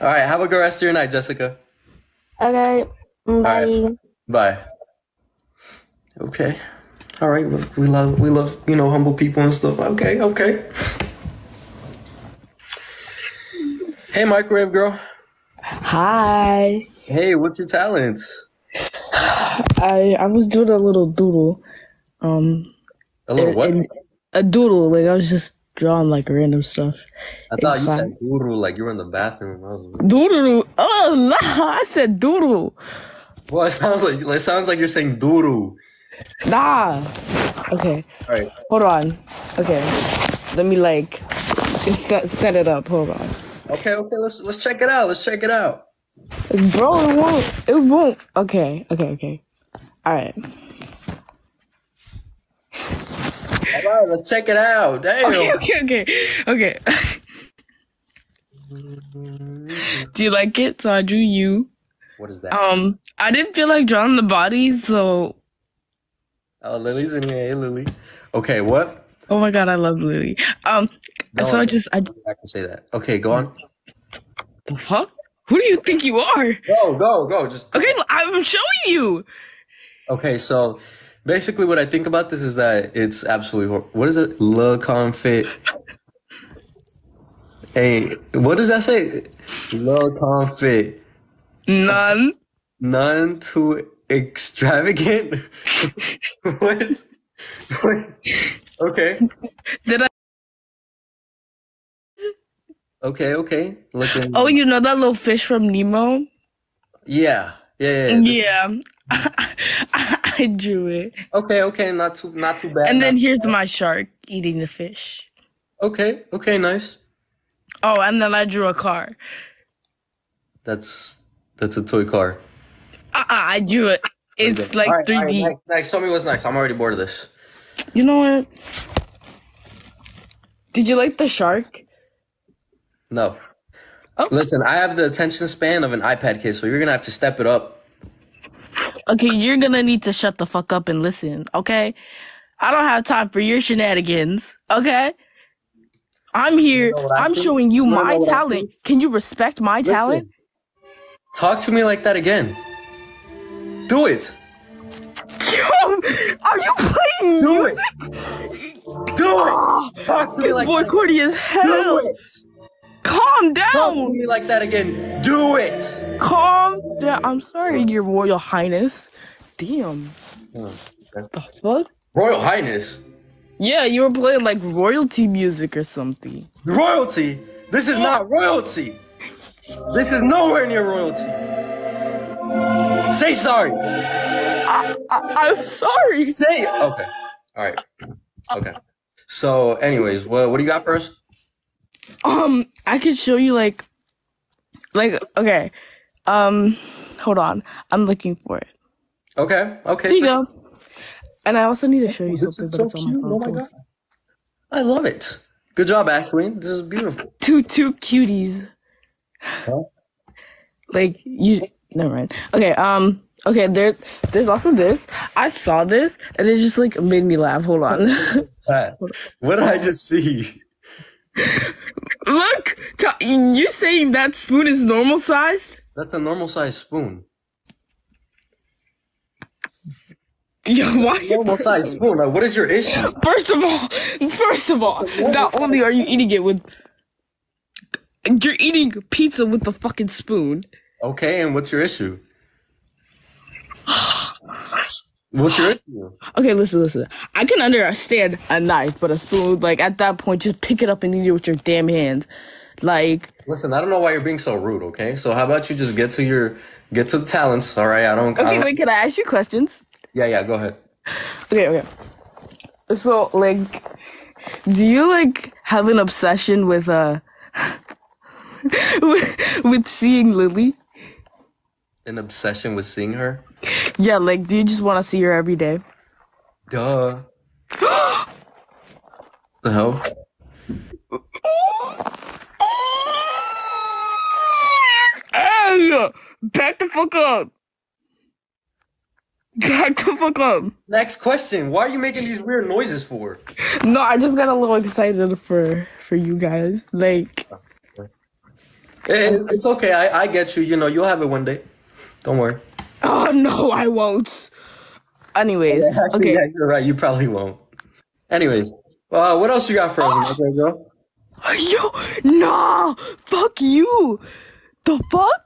All right. Have a good rest of your night, Jessica. Okay. Bye. right. Bye. Okay. All right. We love we love you know humble people and stuff. Okay. Okay. Hey, microwave girl. Hi. Hey, what's your talents? I I was doing a little doodle. Um, A little what? and- a doodle. Like I was just drawing like random stuff. I thought you said guru like you were in the bathroom. I was, Doodle. Oh nah, I said doodle. well, it sounds like it sounds like you're saying duru. Nah. Okay. All right. Hold on. Okay. Let me like set set it up. Hold on. Okay. Okay. Let's let's check it out. Let's check it out. Bro, it won't. It won't. Okay. Okay. Okay. All right. All right. Let's check it out. Damn. Okay. Okay. Okay. Okay. Do you like it? So I drew you. What is that? Um, I didn't feel like drawing the body, so oh, Lily's in here. Hey, Lily. Okay. What? oh my god, I love Lily. Um, No, so I- I just I I can say that. Okay. Go on. the fuck. Who do you think you are? Go. Go. Go. Just. Okay, I'm showing you. Okay, so basically, what I think about this is that it's absolutely hor- what is it? Le confit. Hey, what does that say? Le confit. None. None too extravagant. what? Okay. Did I? Okay. Okay. Looking. Oh, you know that little fish from Nemo? yeah. Yeah. Yeah. Yeah. I drew it. Okay. Okay. Not too. Not too bad. And then here's my shark eating the fish. Okay. Okay. Nice. Oh, and then I drew a car. That's that's a toy car. Uh-uh, I drew it. It's like All right, 3D. right, next, me what's next. I'm already bored of this. You know what? Did you like the shark? No. Oh. Listen, I have the attention span of an iPad kid, so you're gonna have to step it up. Okay, you're gonna need to shut the fuck up and listen, okay? I don't have time for your shenanigans, okay? I'm here. know I I'm think? showing you You my know talent. Can you respect my talent? Talk to me like that again. Do it. Are you playing Do music? it. Do it. Talk to me This like boy that. corny as Do hell. it. Calm Talk to down. me like that again. Do it. Calm down. I'm sorry, Your Royal Highness. Damn. Hmm, okay. The fuck? Royal Highness. Yeah, you were playing like royalty music or something. Royalty. This is not royalty. This is nowhere near royalty. Say sorry. I, I'm sorry. Say okay. All right. Okay. So, anyways, what what do you got for us? Um, I could show you like, like okay, um, hold on, I'm looking for it. Okay. Okay. There you for sure. go. And I also need to show you This something, is but so it's on cute. my Oh phone. my god. I love it. Good job, Ashley. This is beautiful. Two two cuties. Huh? Like you, never mind. Okay, um, okay. There, there's also this. I saw this, and it just like made me laugh. Hold on. What did I just see? Look, you saying that spoon is normal sized? That's a normal size spoon. Yeah, why? Normal size spoon. Like, what is your issue? First of all, first of all, not only are you eating it with, you're eating pizza with the fucking spoon. Okay, and what's your issue? What's your issue? Okay, listen, listen. I can understand a knife, but a spoon, like at that point, just pick it up and eat it with your damn hands. Like, Listen, I don't know why you're being so rude. Okay, so how about you just get to your get to the talents? All right, I don't. I okay, don't wait, can I ask you questions? yeah, yeah. Go ahead. Okay, okay. So, like, do you like have an obsession with uh, with, with seeing Lily? An obsession with seeing her. Yeah, like, do you just want to see her every day? Duh. the hell? Hey, back the fuck up. Back the fuck up. Next question. Why are you making these weird noises for? No, I just got a little excited for for you guys. Like, It- it's okay. I, I get you. You know, you'll have it one day. Don't worry. Oh no, I won't. Anyways, Actually, okay. yeah, you're right. You probably won't. Anyways, uh, what else you got for us, my great girl? Yo, nah, fuck you. The fuck?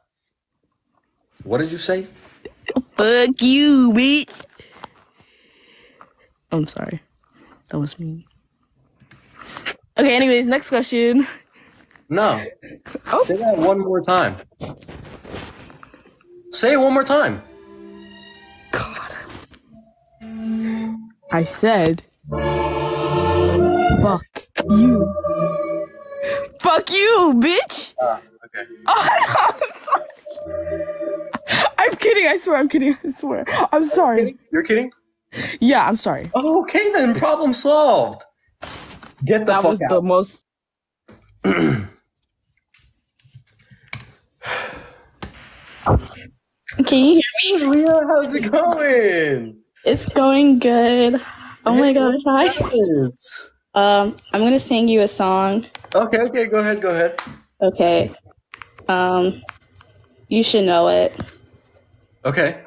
What did you say? Fuck you, bitch. I'm sorry. That was me. Okay, anyways, next question. No. Oh. Say that one more time. Say it one more time. God. I said, fuck you. Fuck you, bitch. Ah, okay. Oh, no, I'm sorry. I'm kidding. I swear. I'm kidding. I swear. I'm sorry. You're kidding? Yeah, I'm sorry. Oh, okay then. Problem solved. Get the That fuck was out. the most. Can you hear me? Leah, how's it going? It's going good. Oh my gosh, hi. It's- Um, I'm gonna sing you a song. Okay, okay, go ahead, go ahead. Okay. Um, you should know it. Okay.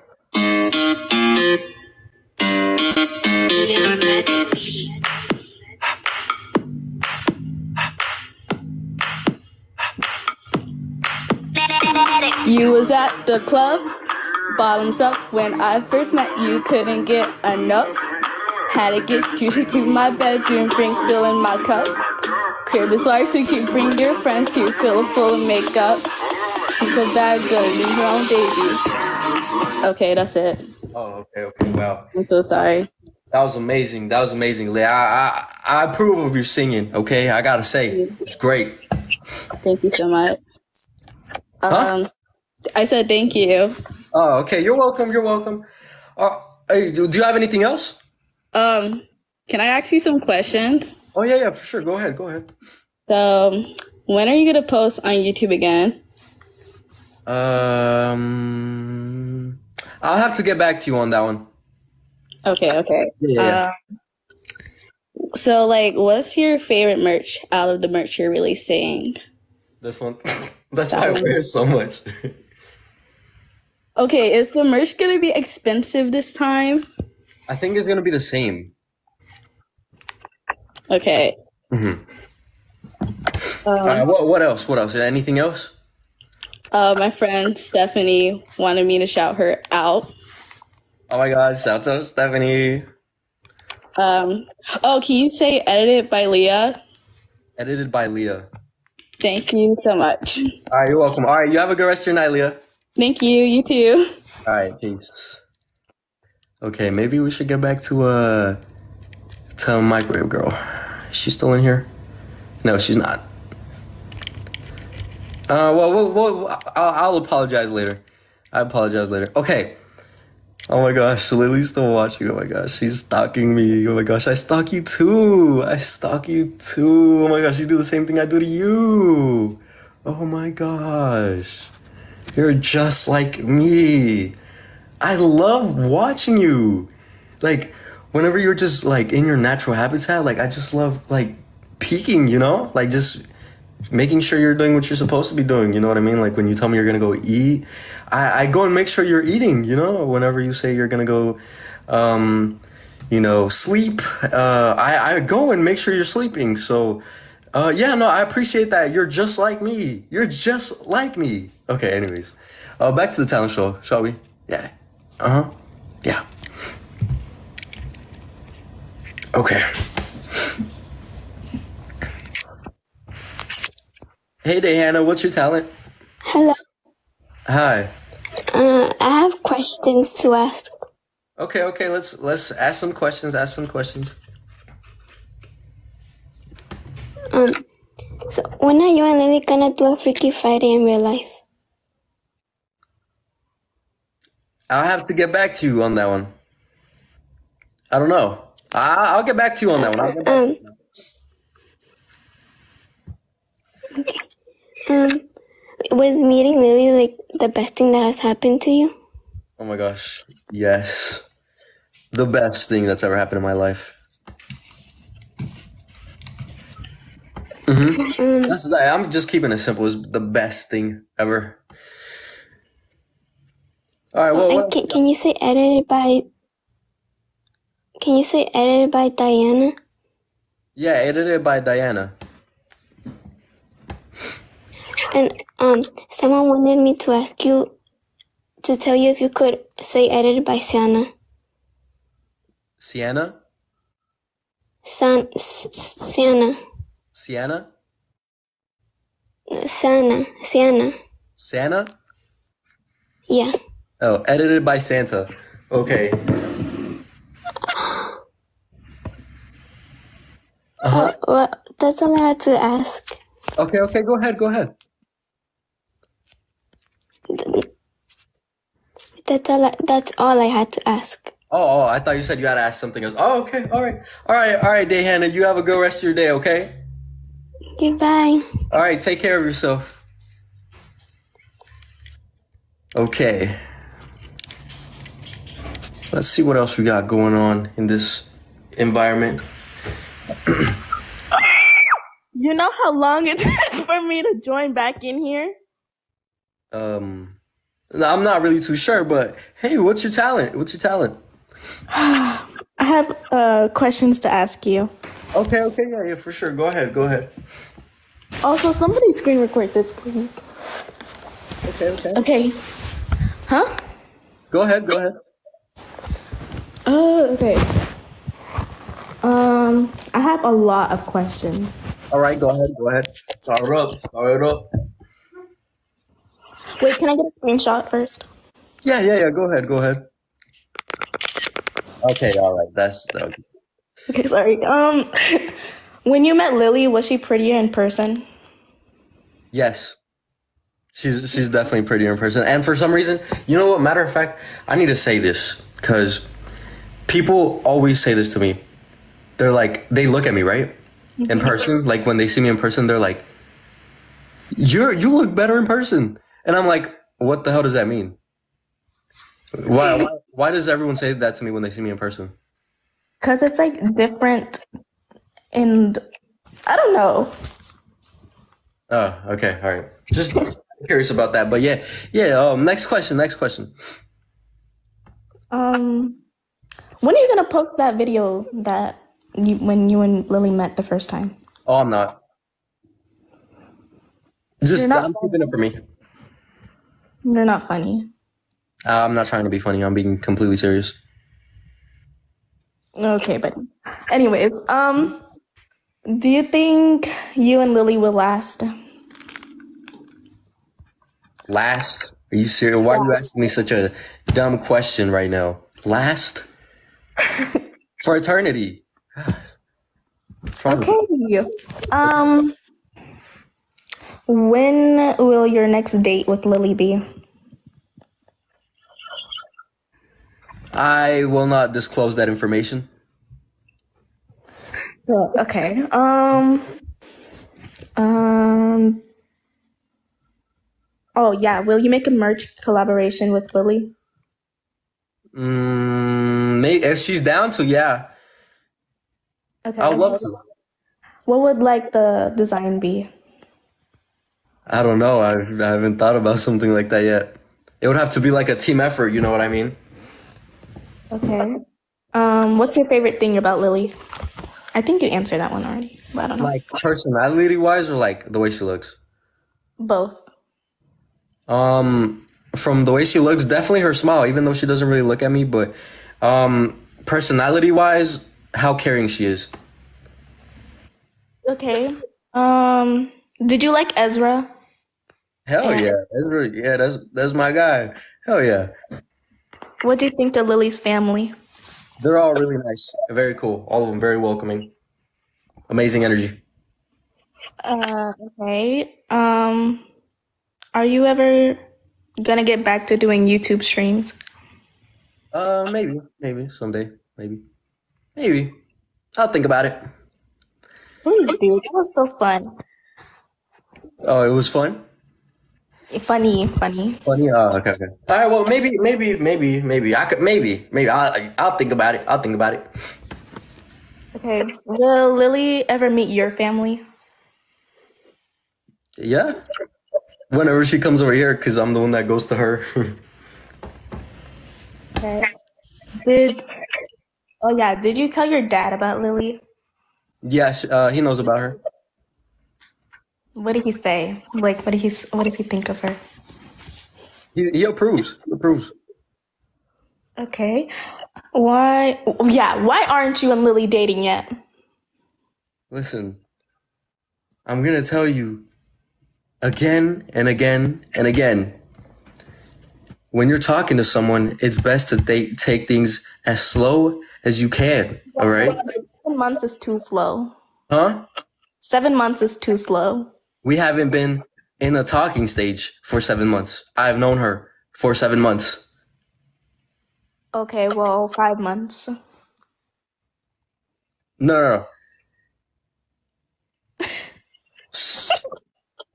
You was at the club, bottoms up. When I first met you, couldn't get enough. Had to get you to keep my bedroom, drink fill in my cup. Crib is large, so you can bring your friends to fill full of makeup. She's a bad girl, leave her own baby. Okay, that's it. Oh, okay, okay, wow. I'm so sorry. That was amazing. That was amazing, Leah. I, I, I approve of your singing, okay? I gotta say, it's great. Thank you so much. Huh? Um, I said thank you. Oh, okay, you're welcome, you're welcome. Uh, hey, do, you have anything else? Um, can I ask you some questions? Oh, yeah, yeah, for sure. Go ahead, go ahead. So, when are you gonna post on YouTube again? Um, I'll have to get back to you on that one. Okay, okay. Yeah. Um, so, like, what's your favorite merch out of the merch you're releasing? This one. That's why I wear it so much. Okay, is the merch gonna be expensive this time? I think it's gonna be the same. Okay. Mhm. Um, All right, what, what else? What else? Anything else? uh, my friend Stephanie wanted me to shout her out. Oh my gosh, shout out Stephanie. Um, oh, can you say edited by Leah? Edited by Leah. Thank you so much. All right, you're welcome. All right, you have a good rest of your night, Leah. Thank you. You too. All right, peace. Okay, maybe we should get back to uh to microwave girl. Is she still in here? No, she's not. Uh, well, well, well I'll, I'll apologize later. I apologize later. Okay. Oh my gosh, Lily's still watching. Oh my gosh, she's stalking me. Oh my gosh, I stalk you too. I stalk you too. Oh my gosh, you do the same thing I do to you. Oh my gosh. You're just like me. I love watching you. Like, whenever you're just like in your natural habitat, like I just love like peeking, you know? Like just making sure you're doing what you're supposed to be doing, you know what I mean? Like when you tell me you're gonna go eat, I, I go and make sure you're eating, you know? Whenever you say you're gonna go um, you know, sleep, uh, I, I go and make sure you're sleeping. So uh, yeah, no, I appreciate that. You're just like me. You're just like me. Okay, anyways. Uh, back to the talent show, shall we? Yeah. Uh huh. Yeah. Okay. Hey there, Hannah. What's your talent? Hello. Hi. Uh, I have questions to ask. Okay, okay. Let's let's ask some questions. Ask some questions. Um, so when are you and Lily gonna do a Freaky Friday in real life? I'll have to get back to you on that one. I don't know. I, I'll get back to you on that one. I'll get back to you. Um, was meeting Lily like the best thing that has happened to you? Oh my gosh. Yes. The best thing that's ever happened in my life. Mm-hmm. Um, That's I'm just keeping it simple. It's the best thing ever. All right. Well, what- can, can you say edited by? Can you say edited by Diana? yeah, edited by Diana. And um, someone wanted me to ask you to tell you if you could say edited by Sienna. Sienna. San, Sienna, Sienna. Sienna, Sienna. Santa. Yeah. Oh, edited by Santa. Okay. Uh-huh. Well, that's all I had to ask. Okay, okay, go ahead, go ahead. That's all. I, that's all I had to ask. Oh, oh, I thought you said you had to ask something else. Oh, okay, all right. All right, all right, Day Hannah, you have a good rest of your day, okay? Goodbye. All right, take care of yourself. Okay. Let's see what else we got going on in this environment. You know how long it took for me to join back in here? Um, I'm not really too sure, but hey, what's your talent? What's your talent? I have uh, questions to ask you. Okay, okay, yeah, yeah, for sure. Go ahead, go ahead. Also, somebody screen record this, please. Okay, okay. Okay. Huh? Go ahead, go ahead. Oh, okay. Um, I have a lot of questions. All right, go ahead, go ahead. Start it up, start it up. Wait, can I get a screenshot first? Yeah, yeah, yeah. Go ahead, go ahead. Okay, all right. That's okay. Okay, sorry. Um, when you met Lily, was she prettier in person? yes. She's she's definitely prettier in person. And for some reason, you know what? Matter of fact, I need to say this because people always say this to me. They're like, they look at me right in person. Like when they see me in person, they're like, "You're you look better in person," and I'm like, "What the hell does that mean?" Why why, why does everyone say that to me when they see me in person? Cause it's like different, and I don't know. Oh, okay, all right. Just curious about that, but yeah, yeah. Um, next question. Next question. Um, when are you gonna post that video that you when you and Lily met the first time? Oh, I'm not. Just not I'm keeping it for me. They're not funny. Uh, I'm not trying to be funny. I'm being completely serious. Okay, but anyways, um, do you think you and Lily will last? Last? Are you serious? Why are you asking me such a dumb question right now? Last? for eternity. God. What's wrong with you? Okay. Um, when will your next date with Lily be? I will not disclose that information. Okay. Um. Um. Oh yeah. Will you make a merch collaboration with Lily? Mm, if she's down to, yeah, Okay. I would love to. What would like the design be? I don't know. I, I haven't thought about something like that yet. It would have to be like a team effort. You know what I mean? Okay. Um. What's your favorite thing about Lily? I think you answered that one already, but I don't know. Like personality wise, or like the way she looks. Both. Um, from the way she looks, definitely her smile. Even though she doesn't really look at me, but um, personality wise, how caring she is. Okay. Um. Did you like Ezra? Hell Yeah. yeah, that's really, yeah, that's that's my guy. Hell yeah, What do you think of Lily's family? they're all really nice, very cool. All of them very welcoming, amazing energy. Uh. Okay. Um. Are you ever gonna get back to doing YouTube streams? Uh, maybe, maybe someday, maybe, maybe. I'll think about it. Please, dude. That was so fun. Oh, it was fun. Funny, funny. Funny. Oh, okay, okay. All right. Well, maybe, maybe, maybe, maybe I could, maybe, maybe I'll, I'll think about it. I'll think about it. Okay. Will Lily ever meet your family? Yeah. Whenever she comes over here, because I'm the one that goes to her. Okay. Did oh yeah? Did you tell your dad about Lily? yeah, uh, he knows about her. What did he say? Like, what did he what does he think of her? He, he approves. He approves. Okay. Why? Yeah. Why aren't you and Lily dating yet? Listen, I'm gonna tell you again and again and again. When you're talking to someone, it's best to they take things as slow as you can. All right? Seven months is too slow. Huh? Seven months is too slow. We haven't been in a talking stage for seven months. I've known her for seven months. Okay. Well, five months. No, no, no.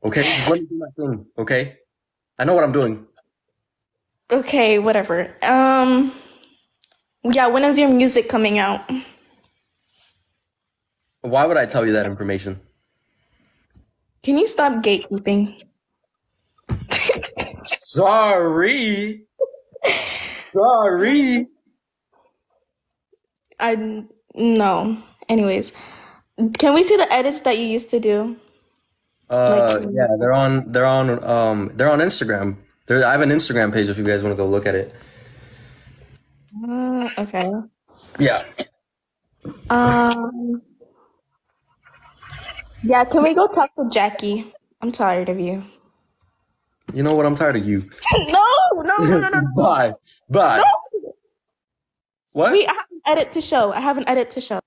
Okay, just let me do my thing. Okay, I know what I'm doing. Okay. Whatever. Um. Yeah. When is your music coming out? Why would I tell you that information? Can you stop gatekeeping? Sorry. Sorry. I no. Anyways, can we see the edits that you used to do? Uh, Like- yeah, they're on. They're on. Um, they're on Instagram. There, I have an Instagram page if you guys want to go look at it. Uh, okay. Yeah. Um. Yeah, can we go talk to Jackie? I'm tired of you. You know what? I'm tired of you. no, no, no, no, no. Bye. Bye. What? Wait, I have an edit to show. I have an edit to show.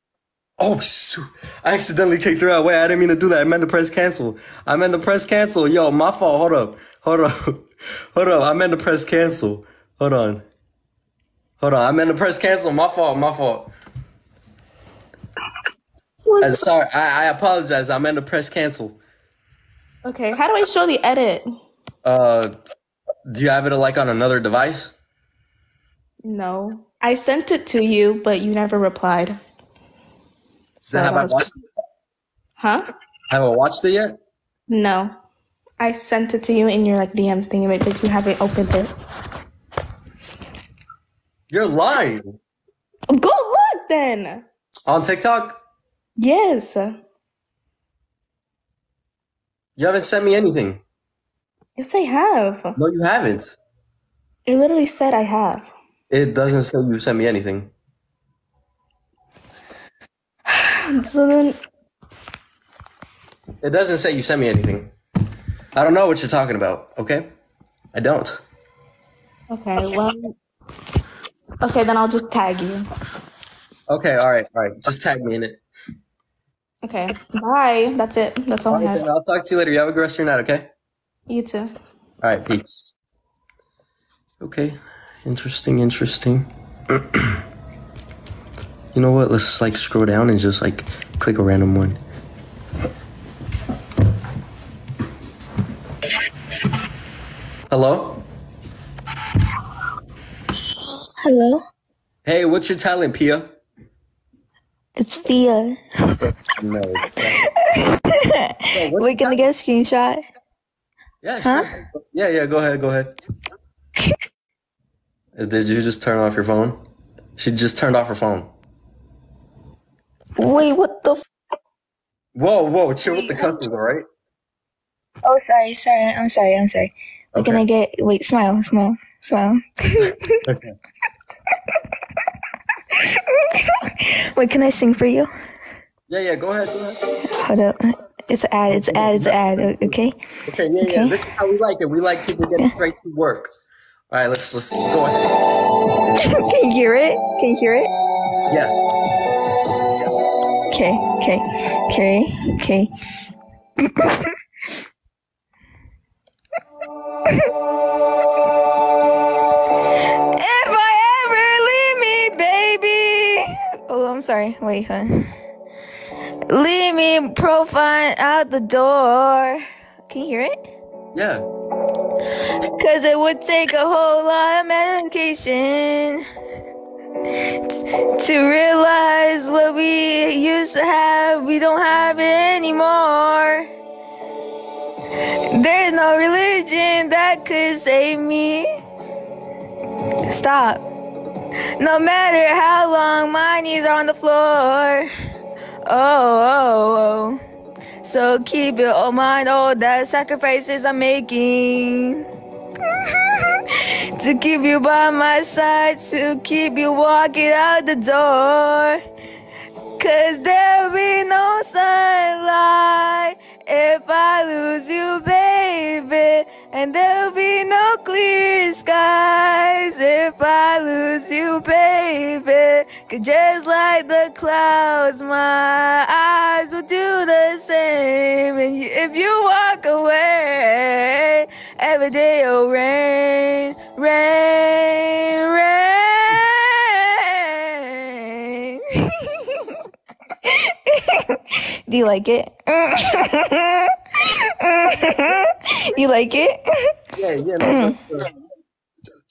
Oh shoot! I accidentally kicked her out. Wait, I didn't mean to do that. I meant to press cancel. I meant to press cancel. Yo, my fault. Hold up. Hold up. Hold up. I meant to press cancel. Hold on. Hold on. I meant to press cancel. My fault. My fault. Uh, sorry. I, I apologize. I meant to press cancel. Okay, how do I show the edit? Uh, do you have it like on another device? No, I sent it to you, but you never replied. So have I was- watched? Huh? Have I watched it yet? No, I sent it to you in your like DMs thing, but you haven't opened it. You're lying. Go look then. On TikTok, Yes, you haven't sent me anything. yes, I have. No, you haven't. It literally said I have. It doesn't say you sent me anything. So then, It doesn't say you sent me anything. I don't know what you're talking about, okay? I don't. okay, well, okay, then I'll just tag you. Okay, all right, all right. Just tag me in it. Okay, bye. That's it. That's all All I have. Then. I'll talk to you later. You have a good rest of your night, okay? You too. All right, peace. Okay, interesting, interesting. you know what? Let's like scroll down and just like click a random one. Hello? Hello, Hey, what's your talent, Pia? It's Fia. No. We're gonna get a screenshot. Yeah, sure. Yeah, yeah, go ahead, go ahead. Did you just turn off your phone? She just turned off her phone. Wait, what the? F- Whoa, whoa, chill with the customs, all right? oh, sorry, sorry. I'm sorry. I'm sorry. Okay. gonna get. Wait, smile, smile, smile. Okay. Wait, can I sing for you? Yeah, yeah, go ahead, go ahead. Hold up. It's an ad. It's an ad. It's an ad. Okay. Okay, yeah, yeah. This is how we like it. We like people getting straight to work. All right, let's let's go ahead. can you hear it? Can you hear it? Yeah. Okay. Okay. Okay. Okay. sorry. Wait, huh? Leave me profile out the door. Can you hear it? Yeah. Cause it would take a whole lot of medication to realize what we used to have, we don't have it anymore. There's no religion that could save me. Stop. No matter how long my knees are on the floor. Oh, oh, oh. So keep it on mind all the sacrifices I'm making. to keep you by my side, to keep you walking out the door. Cause there'll be no sunlight if I lose you, baby. And there'll be no clear skies if I lose you, baby. Just like the clouds, my eyes will do the same. And if you walk away, every day will rain, rain, rain. Do you like it? you like it? Yeah, yeah. No, uh,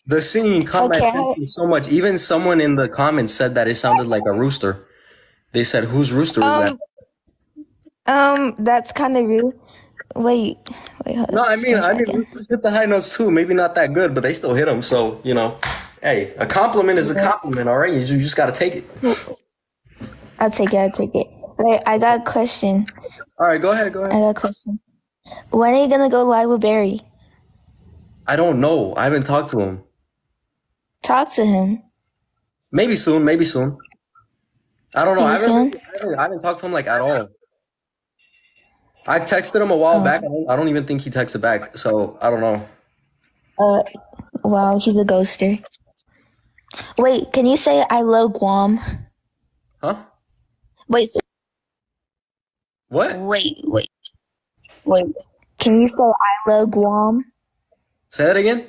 the singing caught my Okay. attention so much. Even someone in the comments said that it sounded like a rooster. They said, "Whose rooster is that?" Um, um, that's kind of rude. Wait, wait, hold No, on. I mean, I mean, roosters hit the high notes too. Maybe not that good, but they still hit them. So you know, hey, a compliment is a compliment. All right, you, you just got to take it. I'll take it. I'll take it. Wait, I got a question. All right, go ahead, go ahead. I got a question. When are you gonna go live with Barry? I don't know. I haven't talked to him. Talk to him. Maybe soon. Maybe soon. I don't know. I haven't, I haven't, I haven't talked to him like at all. I texted him a while Oh. back. I don't, I don't even think he texted back. So I don't know. Uh, wow, he's a ghoster. Wait, can you say I love Guam? Huh? Wait, so, What? wait, wait, wait. Can you say I love Guam? Say that again.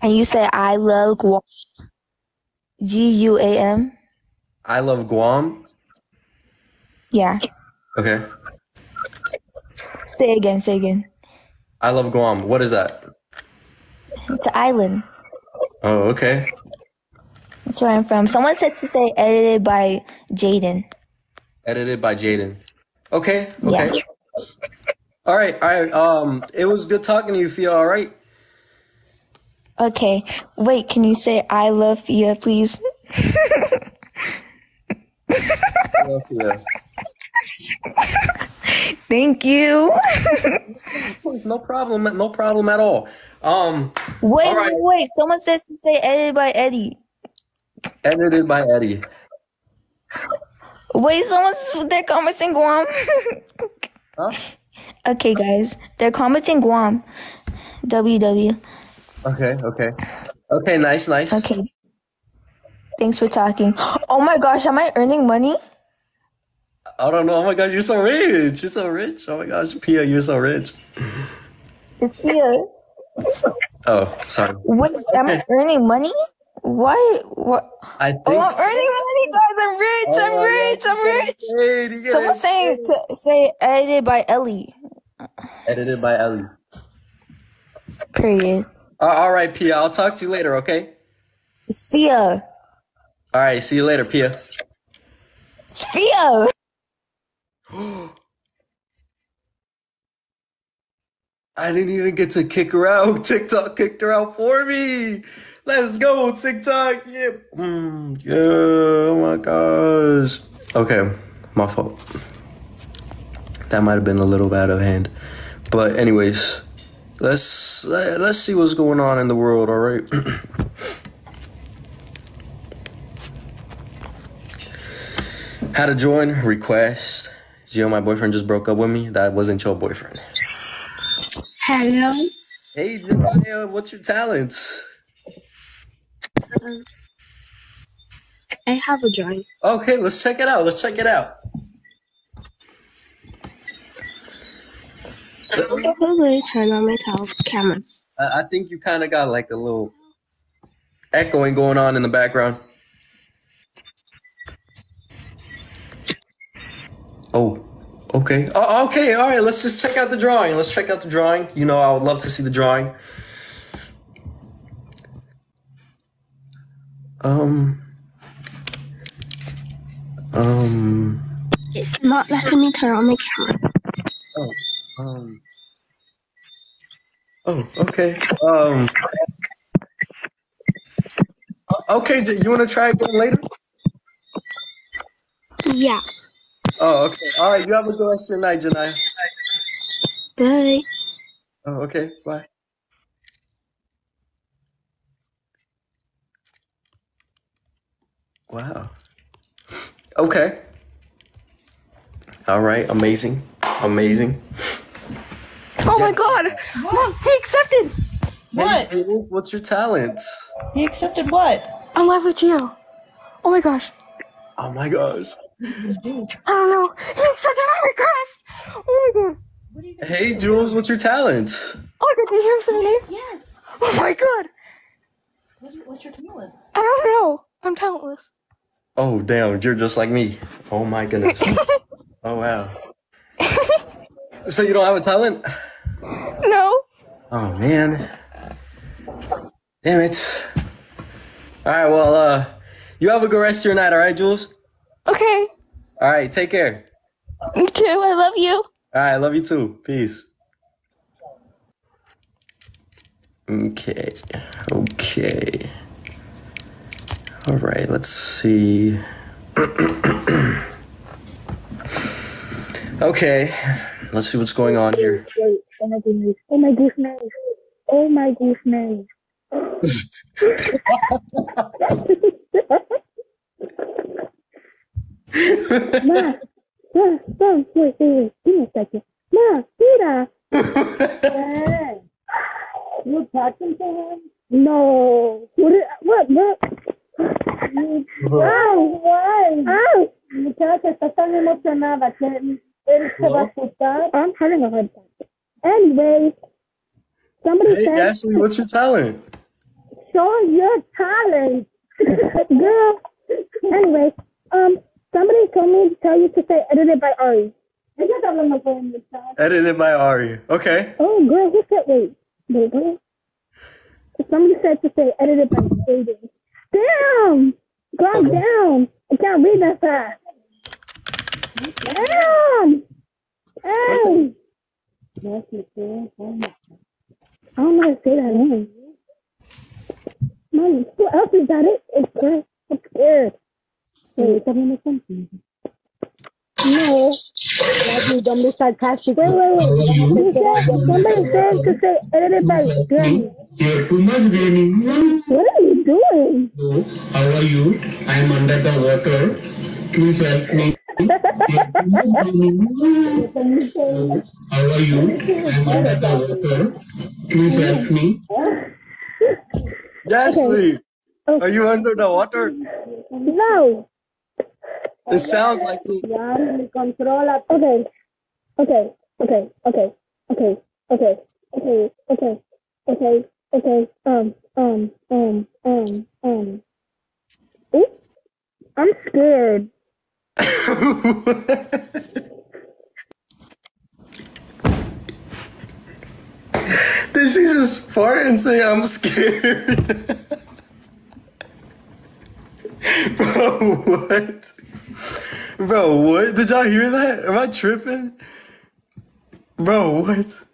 And you say I love Guam. G U A M. I love Guam. Yeah. Okay. Say again. Say again. I love Guam. What is that? It's an island. Oh, okay. That's where I'm from. Someone said to say edited by Jaden. Edited by Jaden. Okay. Yeah. Okay. All right. All right. Um, it was good talking to you. Fia. all right? Okay. Wait, can you say I love Fia, please? Yeah. Thank you. No problem. No problem at all. Um, Wait, All right. wait, wait. Someone says to say edited by Eddie. Edited by Eddie. Wait, someone's they're commenting Guam. Huh? okay, guys, they're commenting Guam. WW. Okay. Okay. Okay. Nice. Nice. Okay. Thanks for talking. Oh my gosh, am I earning money? I don't know. Oh my gosh, you're so rich. You're so rich. Oh my gosh, Pia, you're so rich. It's Fia. Oh, sorry. Wait, am I earning money? Why? What? I think. Oh, I'm earning money, guys. I'm rich. I'm Oh, rich. I'm rich. paid, you get Someone's saying to say edited by Ellie. Edited by Ellie. Period. Uh, all right, Pia. I'll talk to you later. Okay. It's Fia. All right. See you later, Pia. It's Fia. I didn't even get to kick her out. TikTok kicked her out for me. Let's go, TikTok. Yeah. Mm, yeah. Oh my gosh. Okay. My fault. That might have been a little out of hand. But anyways, let's let's see what's going on in the world, all right? How to join? Request. Gio, my boyfriend just broke up with me. That wasn't your boyfriend. Hello. Hey, Jemiah, what's your talents? Um, I have a drawing. Okay, let's check it out. Let's check it out. Supposedly turn on my cameras. I I think you kind of got like a little echoing going on in the background. Oh, okay. Oh, okay. All right. Let's just check out the drawing. Let's check out the drawing. You know, I would love to see the drawing. Um. Um. It's not letting me turn on my camera. Oh. Um. Oh, okay. Um. Okay, you want to try again later? Yeah. Oh, okay. All right. You have a good rest of your night, Janaya. Bye. Oh, okay. Bye. Wow. Okay. All right. Amazing. Amazing. Oh my god! Mom, he accepted! What? Hey, what's your talent? He accepted what? I'm live with you. Oh my gosh. Oh my gosh. I don't know. He accepted my request! Oh my god. Hey, Jules, what's your talent? Oh my god, did you hear him say my? Yes. Oh my god. What you- what's your talent? I don't know. I'm talentless. Oh, damn. You're just like me. Oh my goodness. Oh wow. So you don't have a talent? No. Oh man. Damn it. Alright, well uh you have a good rest of your night, alright, Jules? Okay. Alright, take care. You too. I love you. Alright, I love you too. Peace. Okay. Okay. Alright, let's see. okay. Let's see what's going on here. Oh my goodness. Oh my goodness. Oh my goodness. Ma, ma, ma, wait, wait, wait. Give me a second. Ma, Peter. Hey. You talking to him? No. What? What? What? Ay, guay. Ay. Muchacha, estás tan emocionada que él se va a asustar. I'm having a hard time. Anyway, somebody Hey said, Ashley, what's your talent? show your talent. Girl. Anyway, um, somebody told me to tell you to say edited by Ari. Ella está hablando con el. Edited by Ari. Okay. Oh, girl, who said, wait, wait, what? Somebody said to say edited by Jaden. Damn! Calm down. I can't read that fast. Damn! Hey! I don't know how to say that name. Mom, who else is that? It? It's good. I'm scared. Wait, something is something. No. That's don't be sarcastic. Wait, wait, wait. Somebody said to say edited by Granny. You're too much raining. What are you doing? How are you? I am under the water. Please help me. How are you? I am under the water. Please help me. Ashley, are you under the water? No. It sounds like it. Ya controla. Okay. Okay. Okay. Okay. Okay. Okay. Okay. Okay. Okay. Okay. Um. Um. Um. Um. Um. Ooh. I'm scared. Did she just fart and say I'm scared? Bro, what? Bro, what? Did y'all hear that? Am I tripping? Bro, what?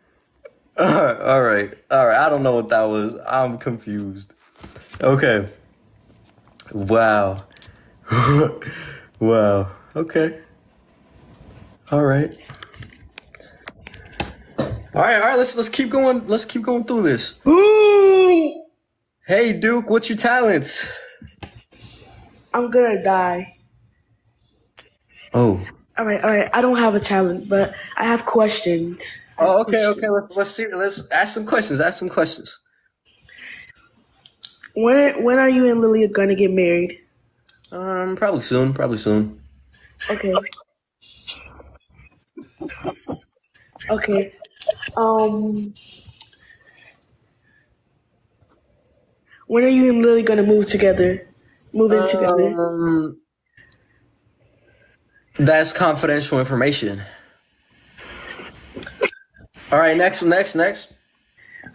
Alright, alright, alright. I don't know what that was. I'm confused. Okay. Wow. wow. Okay. Alright. All right, all right. Let's let's keep going. Let's keep going through this. Hey, Duke, what's your talents? I'm gonna die. Oh. All right, all right. I don't have a talent, but I have questions. Oh, okay, okay. Let's let's see. Let's ask some questions. Ask some questions. When when are you and Lilia gonna get married? Um, probably soon. Probably soon. Okay. Okay. Um. When are you and Lily gonna move together? Move in together. That's confidential information. All right, next, next, next.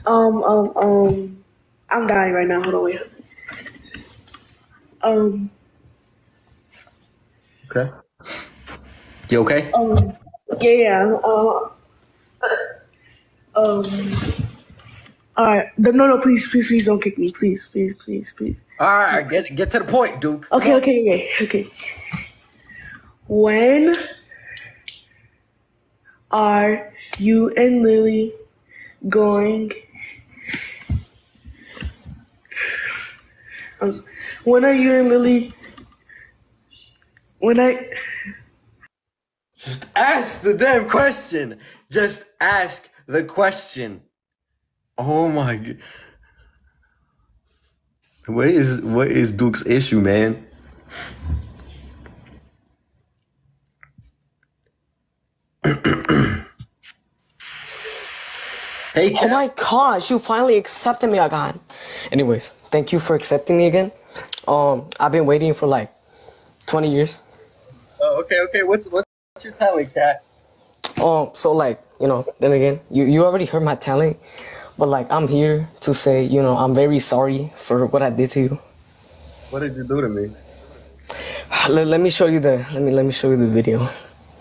Um, um, um. I'm dying right now. Hold on, wait. Um, Okay. You okay? um, yeah, yeah. Uh, um, All right. No, no, please, please, please don't kick me. Please, please, please, please. All right, get get to the point, Duke. Okay, okay, okay, okay. When are you and Lily going? When are you and Lily? When I Just ask the damn question. Just ask the question. Oh my god. What is what is Duke's issue, man? Hey, Oh my gosh, you finally accepted me again. Anyways, thank you for accepting me again. Um, I've been waiting for like 20 years. Oh, okay, okay. What's what's your talent, cat? Um, so like, you know, then again, you, you already heard my talent, but like, I'm here to say, you know, I'm very sorry for what I did to you. What did you do to me? Let, let me show you the, let me, let me show you the video.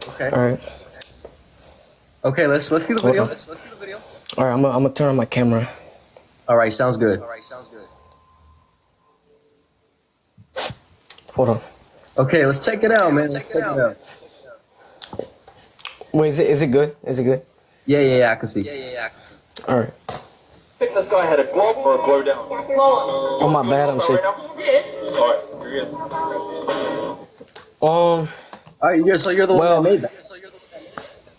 Okay. All right. Okay, let's let's see the video. Let's, let's see the video. All right, I'm gonna, I'm gonna turn on my camera. All right, sounds good. All right, sounds good. Hold on. Okay, let's check it out, man. Let's check it out. Wait, is it, is it good? Is it good? Yeah, yeah, yeah. I can see. Yeah, yeah, yeah. All right. Think this guy had a glow or a glow down? Oh my bad, I'm shaking. Alright, you're good. Um, All right, you're so you're the one Well- that made that.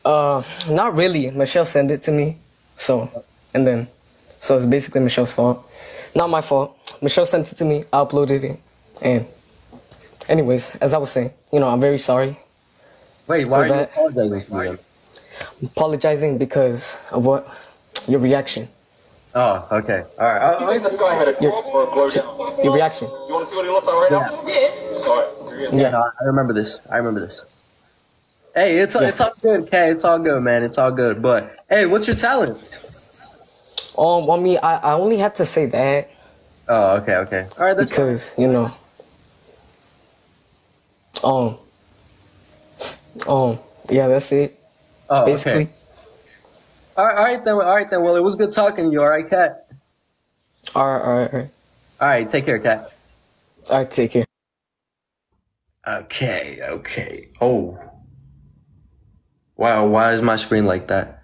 Uh, not really. Michelle sent it to me, so, and then, so it's basically Michelle's fault. Not my fault. Michelle sent it to me. I uploaded it, and, anyways, as I was saying, you know, I'm very sorry. Wait, why For are you that- apologizing to me? then? Apologizing because of what your reaction. Oh, okay. All right. I, Think this guy had a glow or a glow down? Your reaction. You want to see what he looks like right now? Yeah. Alright, you're yeah, no, I remember this. I remember this. Hey, it's Yeah. it's all good, okay? It's all good, man. It's all good. But hey, what's your talent? Um, I mean, I, I only had to say that Oh, okay, okay. All right, that's fine. because you know, um, um, yeah, that's it. Oh, Basically, okay. All right, all right then. All right then. Well, it was good talking to you. All right, cat. all right, all right, all right. All right, take care, cat. All right, take care. Okay, okay. Oh. Wow, why is my screen like that?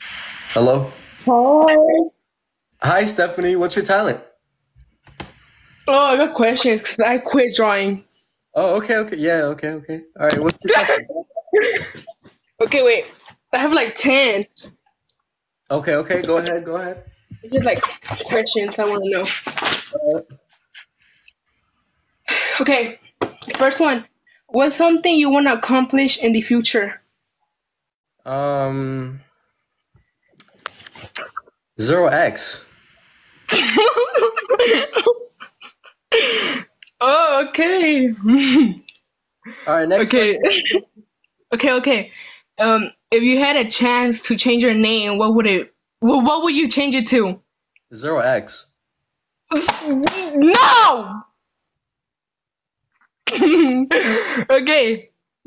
Hello? Oh, Hi, Stephanie. What's your talent? oh, I got questions because I quit drawing. Oh, okay, okay. Yeah, okay, okay. All right, what's your talent? Okay, wait. I have like ten. Okay, okay. Go ahead, go ahead. Just like questions I want to know. Uh-huh. Okay, first one. What's something you want to accomplish in the future? Um, Zero X. oh, okay. All right, next okay. question. okay, okay. Um, if you had a chance to change your name, what would it? What, what would you change it to? Zero X. No. okay.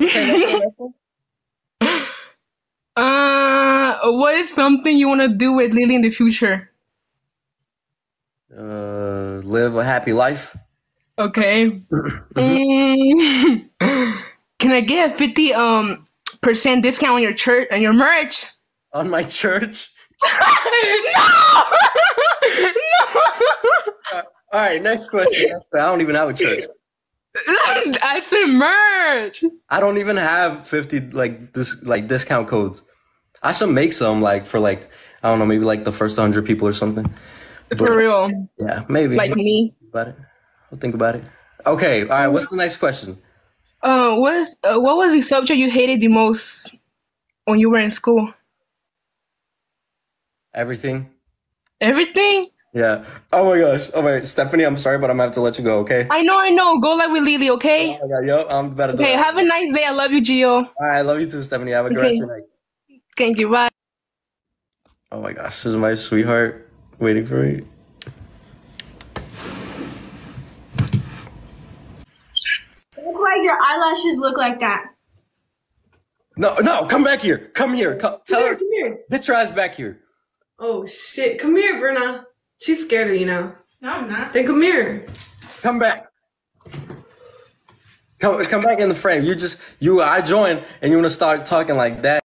uh, what is something you want to do with Lily in the future? Uh, live a happy life. Okay. Mm, can I get a fifty um percent discount on your church on your merch? On my church. no! All right, next question. I don't even have a church. I said merch. I don't even have fifty like this like discount codes. I should make some like for like I don't know maybe like the first hundred people or something. For real. Yeah, maybe. Like me. Think about it. I'll think about it. Okay. All right. What's the next question? Uh, what is uh, what was the subject you hated the most when you were in school? Everything. Everything. Yeah. Oh my gosh. Oh my Stephanie, I'm sorry, but I'm gonna have to let you go. Okay. I know, I know. Go live with Lily, okay? Oh my God, yo, I'm better. Okay. Have a nice day. I love you, Gio. All right. I love you too, Stephanie. Have a good rest of your night. Thank you. Bye. Oh my gosh, this is my sweetheart waiting for me. Look like your eyelashes look like that. No, no, come back here. Come here. Come, tell here, her. come here. Get your ass back here. Oh shit! Come here, Verna. She's scared of you now. No, I'm not. Then come here. Come back. Come, come back in the frame. You just you. I join, and you want to start talking like that.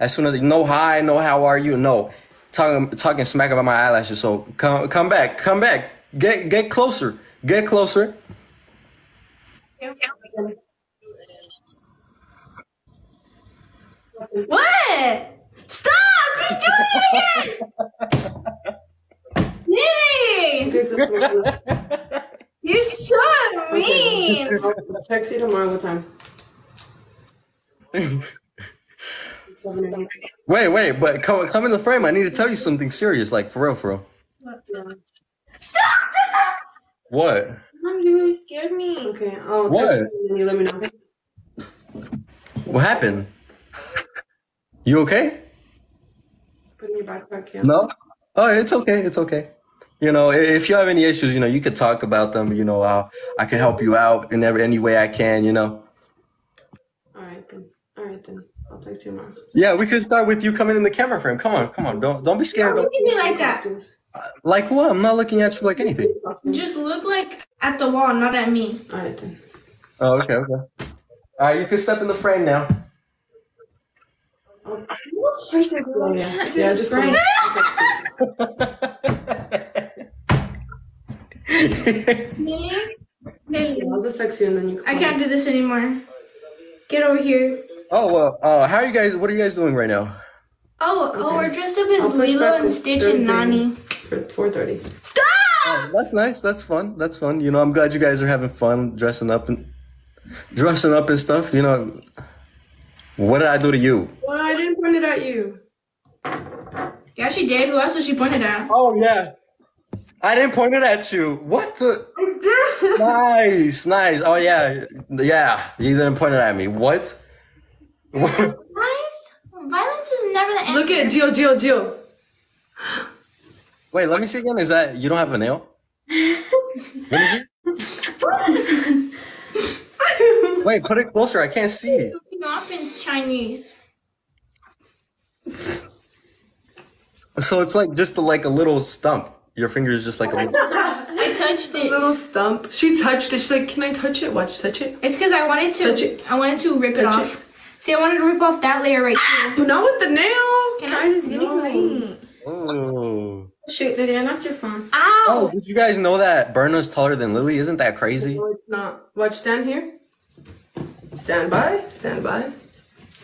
As soon as you know hi, no how are you, no talking talking smack about my eyelashes. So come come back, come back, get get closer, get closer. What? Stop! He's doing it again! Lily! You're so mean! Text you tomorrow. What time? Wait, wait, but come come in the frame. I need to tell you something serious, like for real, for real. What? Mom, you scared me. Okay. I'll What? text you and you let me know. What happened? You okay? Put in your backpack. Yeah. No. Oh, it's okay. It's okay. You know, if you have any issues, you know, you could talk about them. You know, I'll, I can help you out in every any way I can. You know. All right then. All right then. I'll text you tomorrow. Yeah, we could start with you coming in the camera frame. Come on, come on. Don't don't be scared. Look Don't, at me like that. Uh, like what? I'm not looking at you like anything. Just look like at the wall, not at me. All right then. Oh, okay, okay. All right, you can step in the frame now. Oh, yeah. Yeah, just come. Lily? Lily? I'll just text you and then you. I can't do this anymore. Get over here. Oh well. Uh, how are you guys? What are you guys doing right now? Oh, oh, we're dressed up as I'll Lilo and Stitch Thursday and Nani. For four thirty. Oh, that's nice. That's fun. That's fun. You know, I'm glad you guys are having fun dressing up and dressing up and stuff. You know, what did I do to you? Well, I didn't point it at you. Yeah, she did. Who else was she pointed at? Oh yeah. I didn't point it at you. What the? I did. nice, nice. Oh yeah, yeah. You didn't point it at me. What? Guys, violence is never the answer. Look at Gio, Gio, Gio. Wait, let me see again. Is that you don't have a nail? Let me see. Wait, put it closer. I can't see. Looking off in Chinese. So it's like just like a little stump. Your finger is just like a little. I touched A it. little stump. She touched it. She's like, "Can I touch it? Watch, touch it." It's because I wanted to. Touch it. I wanted to rip it Touch off. See, I wanted to rip off that layer right ah, here. But not with the nail. Can I just getting late? Oh. Shoot, Lydia, I knocked your phone. Oh, Ow! did you guys know that Berna's taller than Lily? Isn't that crazy? No, it's not. Watch, stand here. Stand by. Stand by.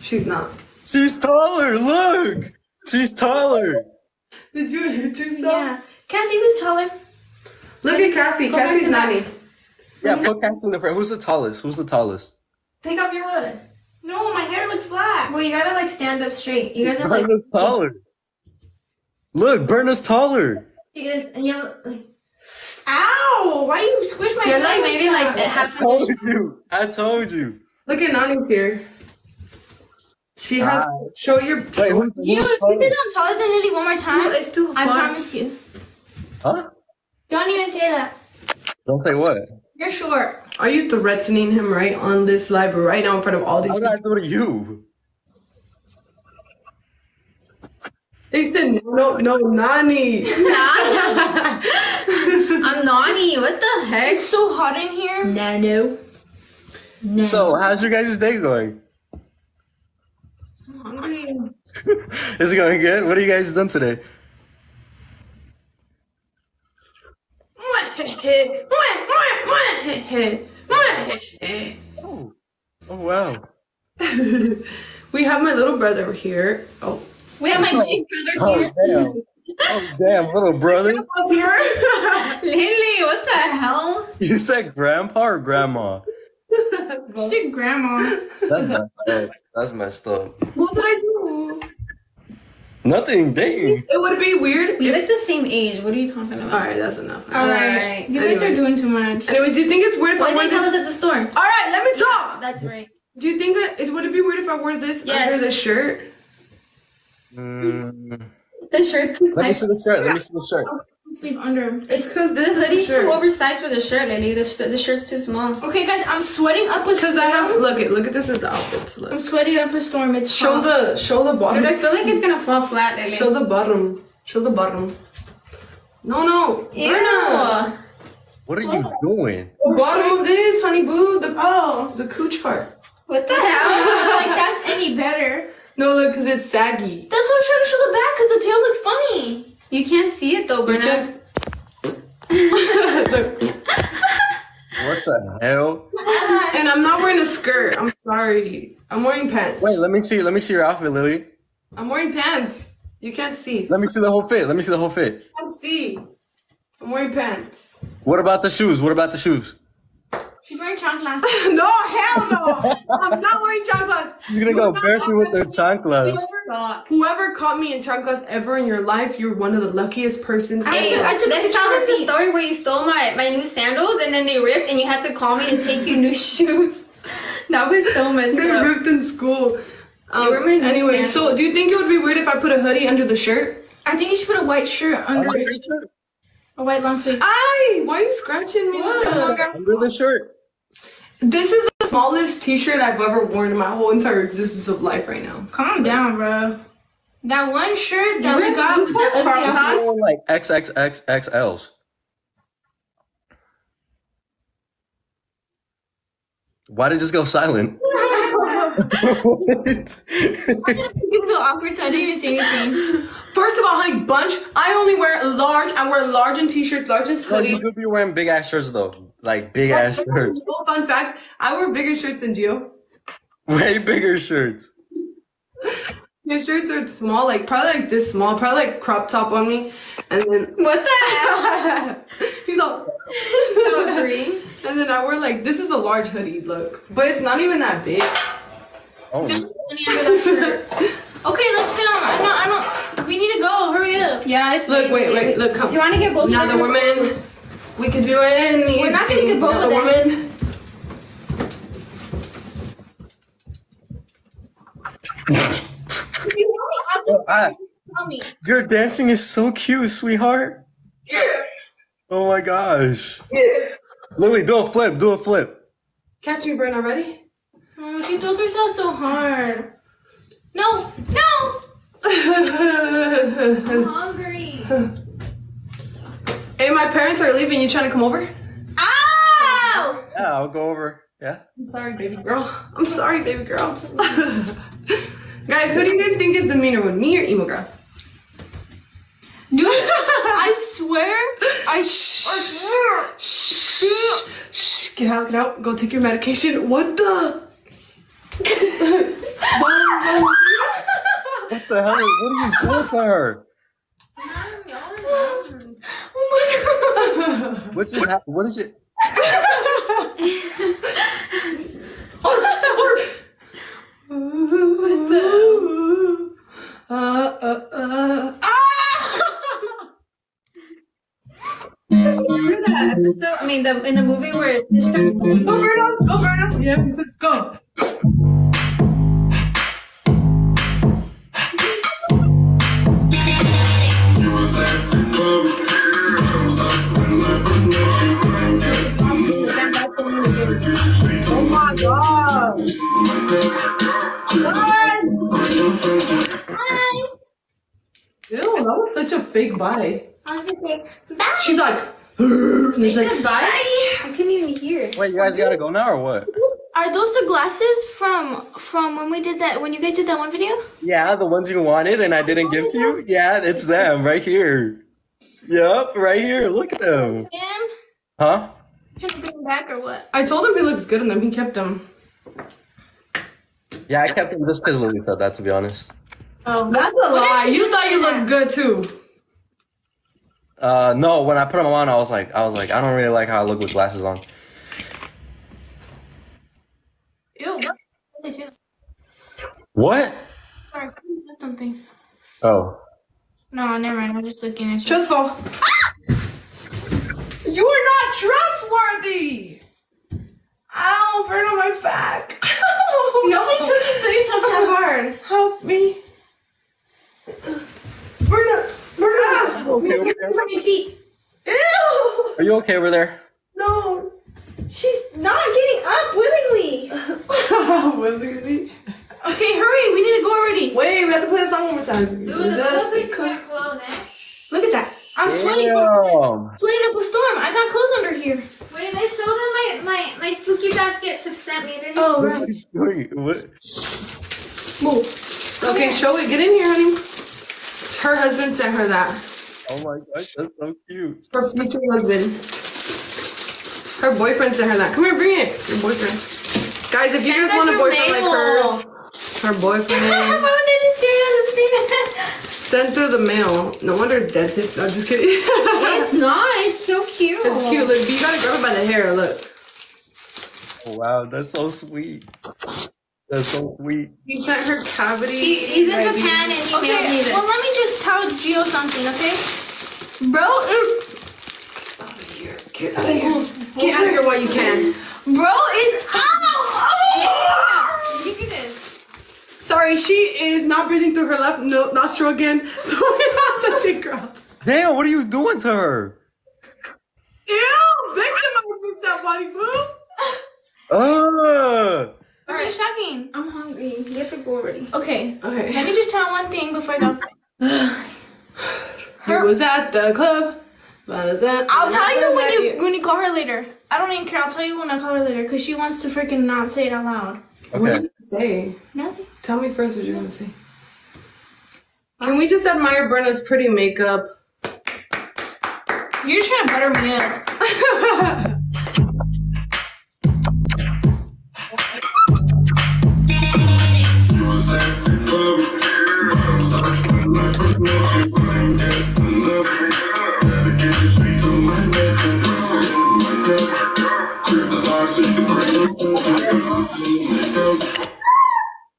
She's not. She's taller. Look, she's taller. Did you hit yourself? Yeah. Cassie, who's taller? Look at Cassie. Go Cassie's to that. nanny. Yeah, put Cassie in the front. Who's the tallest? Who's the tallest? Pick up your hood. No, my hair looks black. Well, you gotta like stand up straight. You guys are like, Berna's taller. Look, Berna's taller. you guys, and you have like, Ow! Why do you squish my you're hair like maybe like that? half I an told you. I told you. Look at Nani's here. She has. Ah. Show your. Wait, who's, You, who's if you taller? think I'm taller than Lily one more time, It's too I far. promise you. Huh? Don't even say that. Don't say what. You're short. Are you threatening him right on this live right now in front of all these How did people? I do to you? They said no, no, Nani. I'm naughty. What the heck? It's so hot in here. Nano. no. No. So, how's your guys' day going? I'm. Is it going good? What have you guys done today? Oh, oh wow. we have my little brother here. Oh, We have my oh. big brother Oh damn. Oh damn, little brother. Here. Lily, what the hell? You said grandpa or grandma? She said grandma. That's messed up. That's messed up. what did I do? Nothing, dang. It would be weird. We if- look the same age. What are you talking about? All right, that's enough. Alright. You guys are doing too much. Anyway, do you think it's weird if Why I did wore they tell us this? at the store? All right, let me talk. That's right. Do you think it, it would it be weird if I wore this Yes. under the shirt? Mm, The shirt's too let me see the shirt. Let me see the shirt. Sleep under. It's because the hoodie's too oversized for the shirt, Lily. The, sh- the shirt's too small. Okay, guys, I'm sweating up a Because. I have look at look at this as outfits. Look. I'm sweating up a storm. It's Show hot. the show the bottom. Dude, I feel like it's gonna fall flat, Lily. Show the bottom. Show the bottom. No, no. Ew. Berna. What are you doing? The bottom of this, honey boo. The Oh, the cooch part. What the hell? like that's any better. No, look, because it's saggy. That's why I'm trying to show the back because the tail looks funny. You can't see it though, Berna. What the hell? And I'm not wearing a skirt. I'm sorry. I'm wearing pants. Wait, let me see. Let me see your outfit, Lily. I'm wearing pants. You can't see. Let me see the whole fit. Let me see the whole fit. You can't see. I'm wearing pants. What about the shoes? What about the shoes? She's wearing chanclas. no, hell no. I'm not wearing chanclas. She's gonna go barefoot with her chanclas. Socks. Whoever caught me in chanclas ever in your life, you're one of the luckiest persons. Hey, took- I took a let's picture tell them the story where you stole my, my new sandals and then they ripped and you had to call me to take you new shoes. That was so messed They up. ripped in school. Um, were my new anyway, so do you think it would be weird if I put a hoodie under the shirt? I think you should put a white shirt under it. A white long sleeve. Aye, why are you scratching me? Under the shirt. This is the smallest t-shirt I've ever worn in my whole entire existence of life right now. Calm down, bro. That one shirt that You we got were- with the ugly crop tops? Like XXXXLs. Why did it just go silent? What? You feel awkward, so I didn't even say anything. First of all, honey bunch, I only wear large. I wear large in t-shirts, large in Well, you hoodie. could be wearing big ass shirts though. Like big ass shirts. Oh, fun fact, I wear bigger shirts than Gio. Way bigger shirts. Your shirts are small, like probably like this small, probably like crop top on me, and then What the hell? he's all. So green. And then I wear like this is a large hoodie look, but it's not even that big. Oh, There's money under that shirt. Okay, let's film. I don't, I don't. We need to go. Hurry up. Yeah, it's Look, wait, wait, look, come. You want to get both Now of that them? we're men, we can do anything. We're not gonna get both of that we're them. men. If you oh, want me, I'll tell me. your dancing is so cute, sweetheart. Yeah. Oh my gosh. Yeah. Lily, do a flip. Do a flip. Catch me, Brenna. Ready? Oh, she throws herself so hard. No, no. I'm hungry. hey, my parents are leaving. You trying to come over? Ow! Yeah, I'll go over. Yeah. I'm sorry, baby girl. I'm sorry, baby girl. guys, who do you guys think is the meaner one, me or emo girl? Dude, I swear, I swear. Shh, get out, get out. Go take your medication. What the? What the hell? What are you doing to her? oh What just happened? What is it? Uh, uh, uh. Remember that episode? I mean, the in the movie where it starts. Go, Berna. Go, Berna. Yeah, he said go. Oh my god. Ew, that was such a fake bye. I was gonna say bye. She's like, He's like, said bye. I couldn't even hear. Wait, you guys gotta go now or what? Are those the glasses from from when we did that? When you guys did that one video? Yeah, the ones you wanted and I didn't give to you? Yeah, it's them right here. Yep, right here. Look at them. Man, Huh? should I bring them back or what? I told him he looks good in them. He kept them. Yeah, I kept them just because Lily said that, to be honest. Oh, That's a lie. You thought you looked good too. Uh, no, when I put them on, I was like, I was like, I don't really like how I look with glasses on. Ew. What? What is it? What? Sorry, said something. Oh. No, never mind. I'm just looking at you. Trustful. You are not trustworthy. Ow, burn on my back. Nobody took you through yourself that hard. Help me. Berna, Berna. Okay, okay. From your feet. Are you okay over there? No. She's not getting up willingly. willingly. Okay, hurry. We need to go already. Wait, we have to play the song one more time. Dude, the Philippines went close, eh? Look at that. I'm sweating. Damn. Sweating up a storm. I got clothes under here. Wait, let's show them my, my, my spooky basket sent me. Didn't Oh, right. Wait, what? Move. Okay, show it. Get in here, honey. Her husband sent her that. Oh my gosh, that's so cute. Her future husband. Her boyfriend sent her that. Come here, bring it. Your boyfriend. Guys, if you Send guys want a your boyfriend like mail. hers, her boyfriend. I boyfriend wanted to stare at the screen. sent through the mail. No wonder it's dented. I'm just kidding. it's not. It's so cute. It's cute. Look, you gotta grab it by the hair. Look. Oh, wow, that's so sweet. That's so sweet. He sent her cavity. He, he's in diabetes. Japan and he mailed me Okay, this. well, let me just tell Gio something, okay? Bro, is, Get out of here. Get out of here while you can. bro is. Ow! Look at this. Sorry, she is not breathing through her left no- nostril again, so we have to take her out. Damn, what are you doing to her? Ew! Victimize that body boo! Ugh. What are you talking? I'm hungry. You have to go already. Okay, Okay. let me just tell one thing before I go. He was at the club. but is that- I'll tell you when you when you call her later. I don't even care. I'll tell you when I call her later because she wants to freaking not say it out loud. What did Okay. you say? Nothing. Tell me first what you're gonna say. Can we just admire Brenna's pretty makeup? You're trying to butter me up.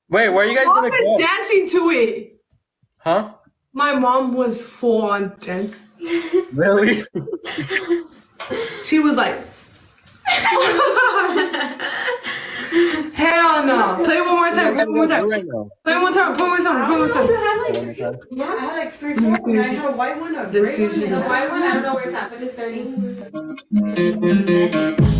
Wait, where are you guys Mom gonna go? dancing to it. Huh? My mom was full on dance. Really? She was like, Hell no. Play one more time. Play one more time. Right now. Play one more time. Play one more time. Play one more time. Yeah, I had like three, four. and I had a white one, a This gray one. The white one, I don't know where it's at, but it's 30.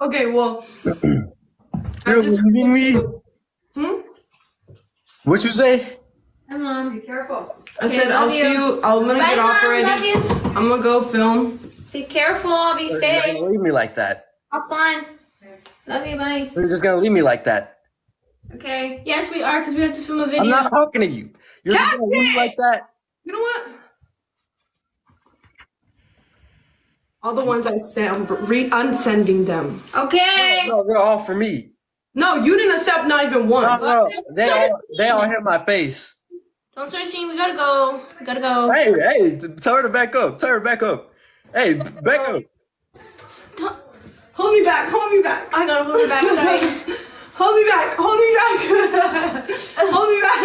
Okay, well, You're leaving me? hmm? What you say? Hi, Mom. Be careful. I Okay, said I'll love see you. you. I'm gonna Bye, get off Mom. Love already. you. I'm gonna go film. Be careful. Be You're safe. gonna leave me like that. Have fun. Love you. Bye. You're just gonna leave me like that. Okay. Yes, we are because we have to film a video. I'm not talking to you. You're just gonna leave me like that. You know what? All the ones I sent, I'm re unsending them. Okay. No, they're all for me. No, you didn't accept not even one. No, no, they all they all hit my face. Don't start singing. We gotta go. We gotta go. Hey, hey, tell her to back up. Tell her to back up. Hey, back up. Don't- Hold me back. Hold me back. I gotta hold her back. Sorry. Hold me back. Hold me back. hold me back.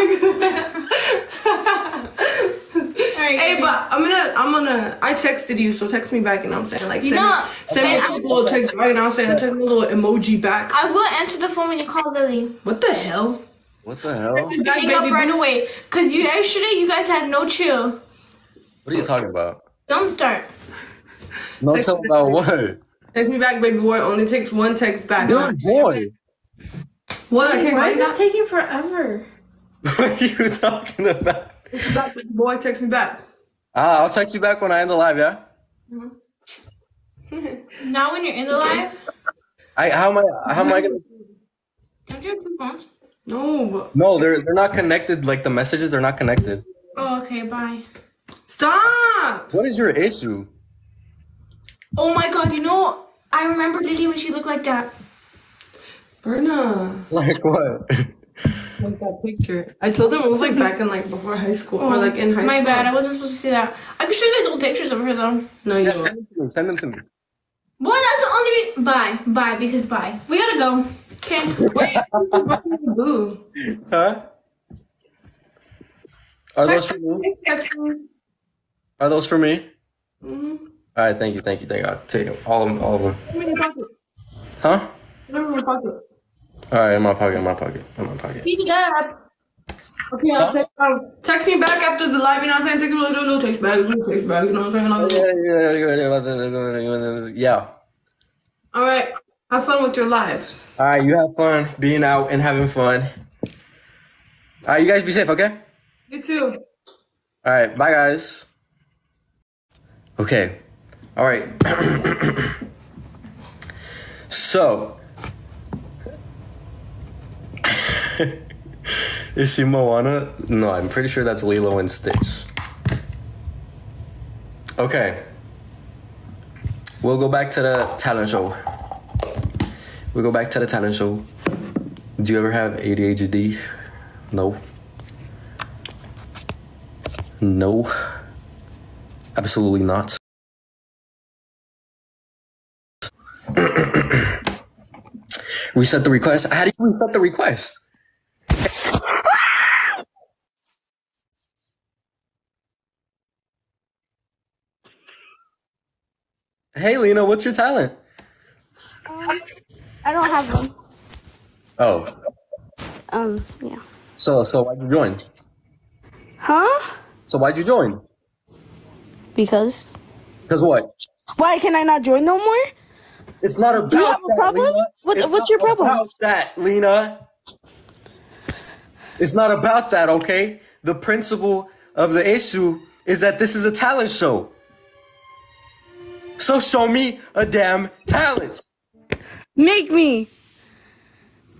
All right. hey, okay. but I'm gonna, I'm gonna. I texted you, so text me back, and I'm saying like, You send, know- me, send me a okay, little text back, and I'm saying text me a little emoji back. I will answer the phone when you call Lily. What the hell? What the hell? Back, Hang up baby right boo. away. Cause you yesterday you guys had no chill. What are you talking about? Don't start. No, tell about what? Text me back, baby boy. Only takes one text back. Good boy. What? I can't Why is this taking forever? What are you talking about? Text me back, baby boy. Text me back. Ah, I'll text you back when I end the live. Yeah. Now when you're in the live, I how am I how am I gonna? don't you have two phones? No. No, they're they're not connected. Like the messages, they're not connected. Oh, okay. Bye. Stop. What is your issue? Oh my God! You know, I remember Lily when she looked like that. Berna. Like what? Like that picture. I told them it was like back in like before high school or like in high Oh, My school. bad. I wasn't supposed to see that. I could show you guys old pictures of her though. No, you Send don't. them to me. Send them to me. Boy, that's the only re- bye, bye, because bye. We gotta go. Okay. Boo. Huh? Are those for me? Are those for me? Mhm. All right, thank you, thank you, thank you. I'll take them. all of them, all of them. Put them in your pocket. Huh? In your pocket. All right, in my pocket, in my pocket, in my pocket. Up. Okay, I'll text, um, text me back after the live, you know what I'm saying? Text me, little, little text back, little text back, you know what I'm saying? Yeah, yeah. All right, have fun with your lives. All right, you have fun being out and having fun. All right, you guys be safe, okay? You too. All right, bye, guys. Okay, all right. so, is she Moana? No, I'm pretty sure that's Lilo and Stitch. Okay, we'll go back to the talent show. We'll go back to the talent show. Do you ever have ADHD? No. No. Absolutely not. Reset the request. How do you reset the request? Hey, Lena, what's your talent? Um, I don't have one. Oh, Um, yeah. so so why'd you join? Huh? So why'd you join? Because. Because what? Why can I not join no more? It's not about You have a that, problem? It's what's not your problem? About that, Lena. It's not about that, okay? The principle of the issue is that this is a talent show. So show me a damn talent. Make me.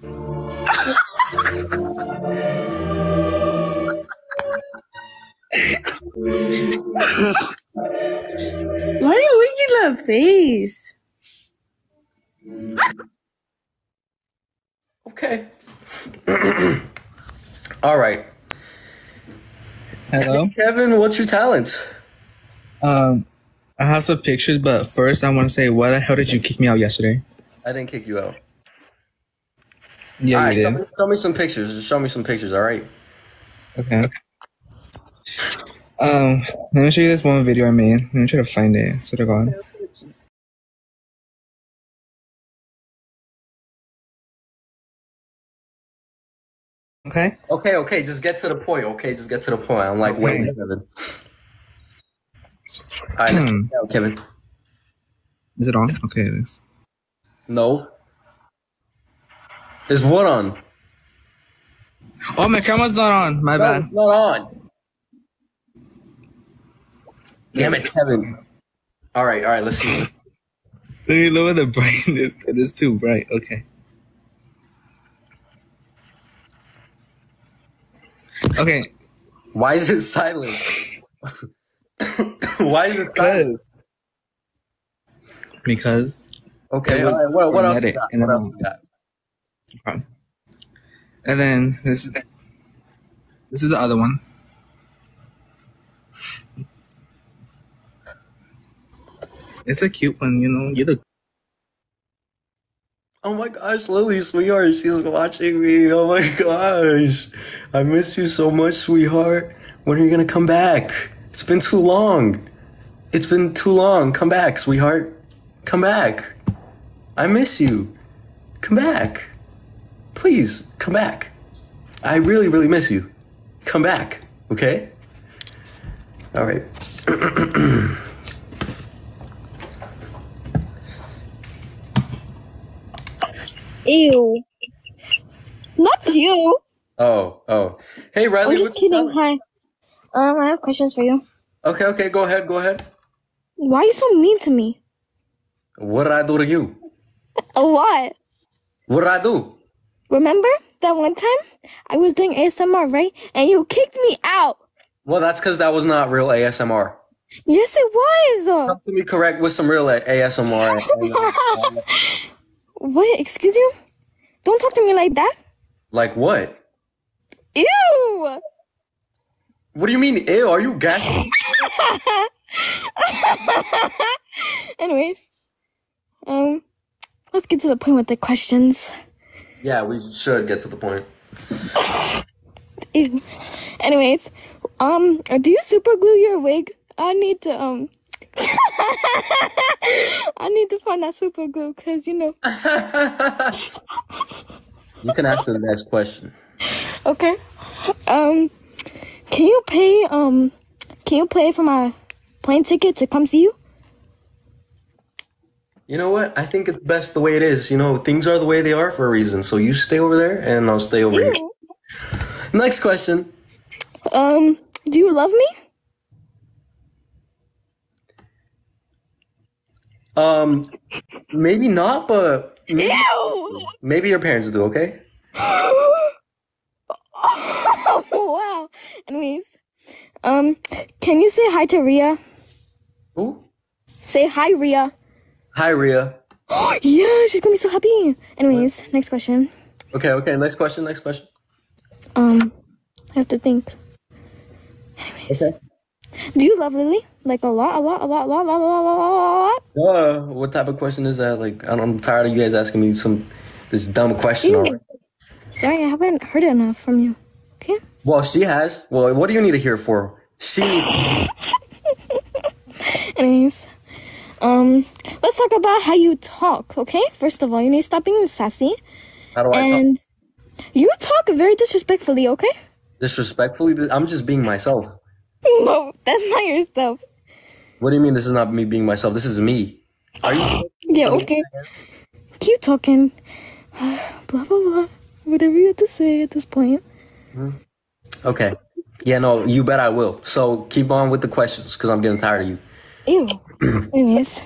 Why are you making that face? Okay. All right. Hello. Kevin, what's your talent? Um, I have some pictures, but first I want to say, why the hell did you kick me out yesterday? I didn't kick you out. Yeah, All right, you show did. me, show me some pictures. Just show me some pictures, all right? Okay. Um, let me show you this one video I made. Let me try to find it. Swear to God. Okay. Okay, okay, just get to the point. Okay, just get to the point. I'm like, wait, Okay. Kevin. All right, hmm. out, Kevin. Is it on? Okay, it is. No. Is what on? Oh, my camera's not on. My No, bad. it's not on. Damn it, Kevin. All right, all right, let's see. Let me lower the brightness. It is too bright. Okay. Okay. Why is it silent? Why is it silent? Because. Okay, it was right, what, what else you got? in the What else you got? And then this is this is the other one. It's a cute one, you know. You look Oh my gosh, Lily, sweetheart, she's watching me. Oh my gosh. I miss you so much, sweetheart. When are you gonna come back? It's been too long. It's been too long. Come back, sweetheart. Come back. I miss you. Come back. Please, come back. I really, really miss you. Come back, okay? All right. Ew. Not you. oh, oh. Hey, Riley. I'm just kidding. Hi. Um, I have questions for you. Okay, okay, go ahead, go ahead. Why are you so mean to me? What did I do to you? A lot. What did I do? Remember that one time I was doing ASMR, right? And you kicked me out. Well, that's because that was not real ASMR. Yes, it was. Come to me correct with some real ASMR. what? Excuse you? Don't talk to me like that. like what? Ew. What do you mean, ew? Are you gassy? Anyways, um, let's get to the point with the questions. yeah, we should get to the point. Ew. Anyways, um, do you super glue your wig? I need to um I need to find that super glue because you know. You can ask the next question. Okay. Um, can you pay um, can you pay for my plane ticket to come see you? You know what? I think it's best the way it is. You know, things are the way they are for a reason. So you stay over there, and I'll stay over here. Next question. Um, do you love me? Um, maybe not, but maybe, Ew! maybe your parents do. Okay. wow. Anyways, um, can you say hi to Ria? Who? Say hi, Ria. Hi, Ria. yeah, she's gonna be so happy. Anyways, next question. Okay. Okay. Next question. Next question. Um, I have to think. Okay. Do you love Lily? Like a lot, a lot, a lot, a lot, a lot, a lot, a lot. Uh, what type of question is that? Like, I am tired of you guys asking me some this dumb question. Already. Sorry, I haven't heard enough from you. Okay. Well, she has. Well, what do you need to hear for? She. Anyways, um, let's talk about how you talk. Okay. First of all, you need to stop being sassy. How do I and talk? You talk very disrespectfully. Okay. Disrespectfully, I'm just being myself. No, that's not yourself. What do you mean? This is not me being myself. This is me. Are you? Yeah, okay. Keep talking. blah, blah, blah. Whatever you have to say at this point. Hmm. Okay. Yeah, no, you bet I will. So keep on with the questions because I'm getting tired of you. Ew. Anyways,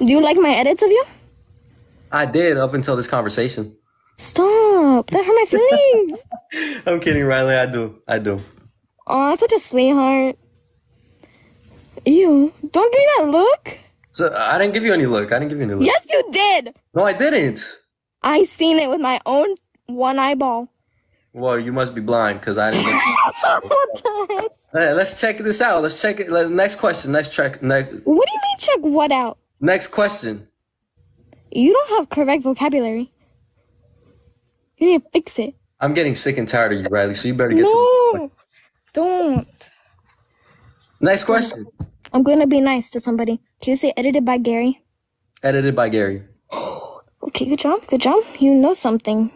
do you like my edits of you? I did up until this conversation. Stop. That hurt my feelings. I'm kidding, Riley. I do. I do. Aw, such a sweetheart. Ew. Don't give me that look. So I didn't give you any look. I didn't give you any look. Yes, you did. No, I didn't. I seen it with my own one eyeball. Well, you must be blind because I didn't. what the heck? Hey, let's check this out. Let's check it. Let- Next question. Next check. Next. What do you mean check what out? Next question. You don't have correct vocabulary. You need to fix it. I'm getting sick and tired of you, Riley. So you better get to. Don't. Next question. I'm gonna be nice to somebody. Can you say edited by Gary? Edited by Gary. Okay, good job, good job. You know something.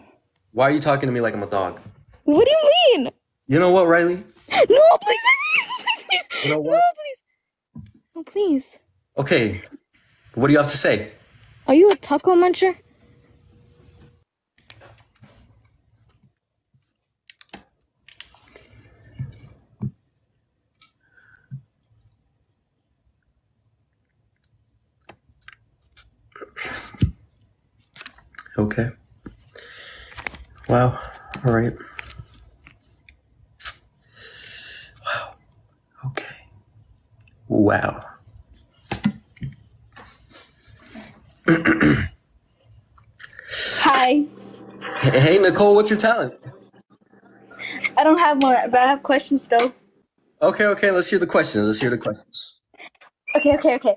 Why are you talking to me like I'm a dog? What do you mean? You know what, Riley? No, please, You know no, please. No, please. Okay. What do you have to say? Are you a taco muncher? Okay. Wow. All right. Wow. Okay. Wow. Hi. Hey, Nicole, what's your talent? I don't have one, but I have questions though. Okay, okay, let's hear the questions. Let's hear the questions. Okay, okay, okay.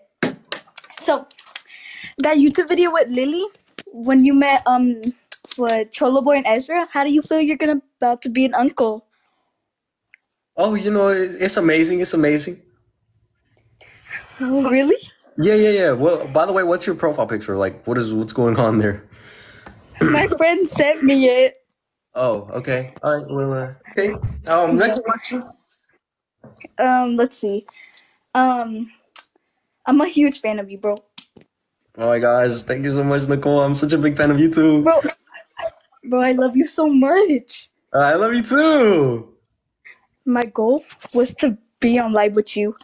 So that YouTube video with Lily, when you met um with Cholo Boy and Ezra, how do you feel you're gonna about to be an uncle? Oh, you know, it's amazing. It's amazing. Oh, really? Yeah, yeah, yeah. Well, by the way, what's your profile picture? Like, what is what's going on there? My friend sent me it. Oh, okay. All right. Well, uh, okay. Um, next question. Um, let's see. Um, I'm a huge fan of you, bro. Oh my gosh, thank you so much, Nicole. I'm such a big fan of you too. Bro, bro, I love you so much. I love you too. My goal was to be on live with you.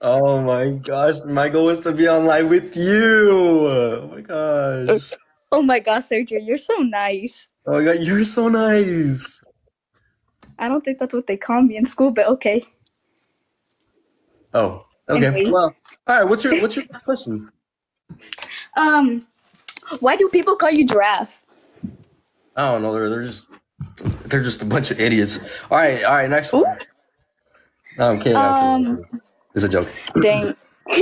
Oh my gosh, my goal was to be on live with you. Oh my gosh. Oh my gosh, Sergio, you're so nice. Oh my god, you're so nice. I don't think that's what they call me in school, but okay. Oh, okay. Anyways. Well, all right. What's your what's your question? Um, why do people call you giraffe? I don't know. They're they're just they're just a bunch of idiots. All right, all right. Next one. No, I'm kidding. I'm kidding. Um, It's a joke. dang.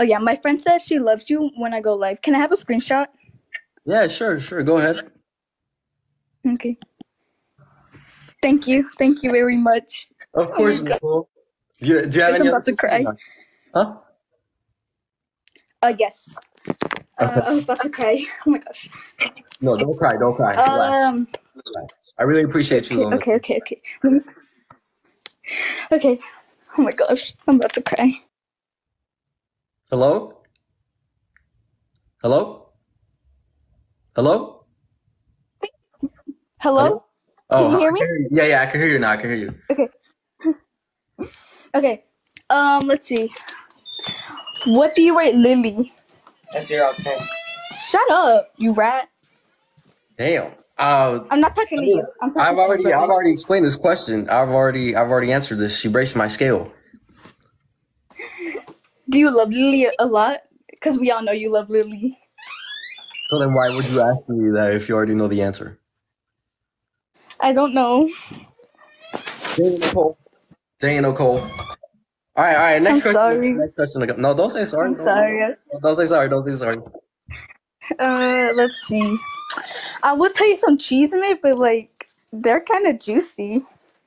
oh yeah, my friend says she loves you when I go live. Can I have a screenshot? Yeah, sure, sure. Go ahead. Okay. Thank you. Thank you very much. Of course, Oh. Do you, do you have any I'm about to cry. Huh? Uh, yes. Uh, Okay. I was about to cry. Oh my gosh. No, don't cry. Don't cry. Relax. Um. Relax. I really appreciate you. Okay. Okay. Okay. Okay. Okay. Oh my gosh. I'm about to cry. Hello? Hello? Hello? Hello. Oh, Can you hear I me? you. Yeah, yeah, I can hear you now. I can hear you. Okay. Okay. Um. Let's see. What do you rate Lily? That's zero out of ten. Shut up, you rat. Damn. Uh, I'm not talking to you. I'm talking I've already, everybody. I've already explained this question. I've already, I've already answered this. She braced my scale. Do you love Lily a lot? Because we all know you love Lily. So then, why would you ask me that if you already know the answer? I don't know. Dang, Nicole. Dang, Nicole. All right, all right. Next I'm question. sorry. Next question. No, don't say sorry. I'm Don't- sorry. Don't say sorry. Don't say sorry. Uh, let's see. I would tell you some cheese it, but like they're kind of juicy.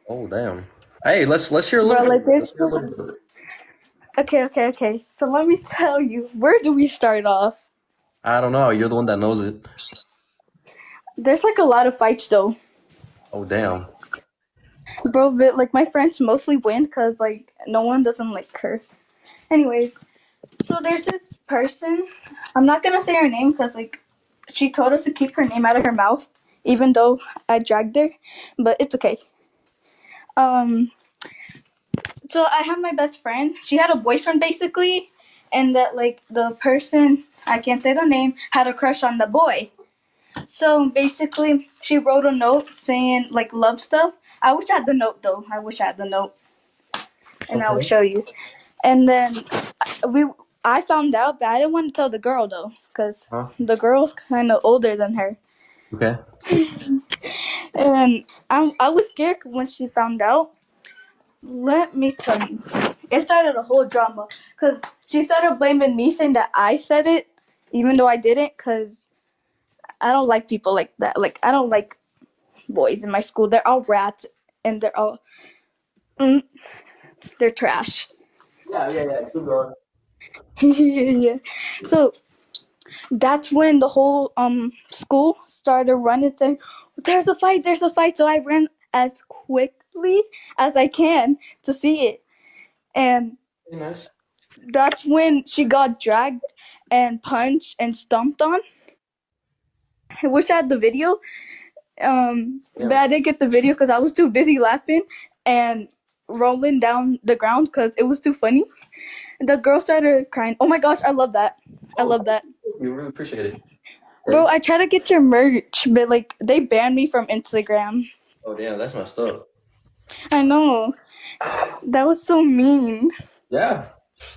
Oh damn. Hey, let's let's hear a little. like bit. there's Let's hear a little bit. okay, okay, okay. So let me tell you, where do we start off? I don't know. You're the one that knows it. There's like a lot of fights though, Oh damn. Bro. But like my friends mostly win because like no one doesn't like her. Anyways, so there's this person. I'm not gonna say her name because like she told us to keep her name out of her mouth, even though I dragged her, but it's okay. Um, so I have my best friend. She had a boyfriend basically, and that like the person I can't say the name had a crush on the boy. So basically, she wrote a note saying like love stuff. I wish I had the note though. I wish I had the note, and I will show you. And then we, I found out, but I didn't want to tell the girl though, because Huh? the girl's kind of older than her. Okay. And I, I was scared when she found out. Let me tell you, it started a whole drama because she started blaming me, saying that I said it, even though I didn't. Because I don't like people like that. Like I don't like boys in my school. They're all rats, and they're all, mm, they're trash. Yeah, yeah, yeah. Keep going. yeah. So that's when the whole um school started running saying there's a fight there's a fight so i ran as quickly as i can to see it and Nice. that's when she got dragged and punched and stomped on i wish i had the video um but i didn't get the video because i was too busy laughing and rolling down the ground because it was too funny the girl started crying oh my gosh i love that i love that We really appreciate it. Bro, I try to get your merch, but like they banned me from Instagram. Oh damn, that's messed up. I know. That was so mean. Yeah.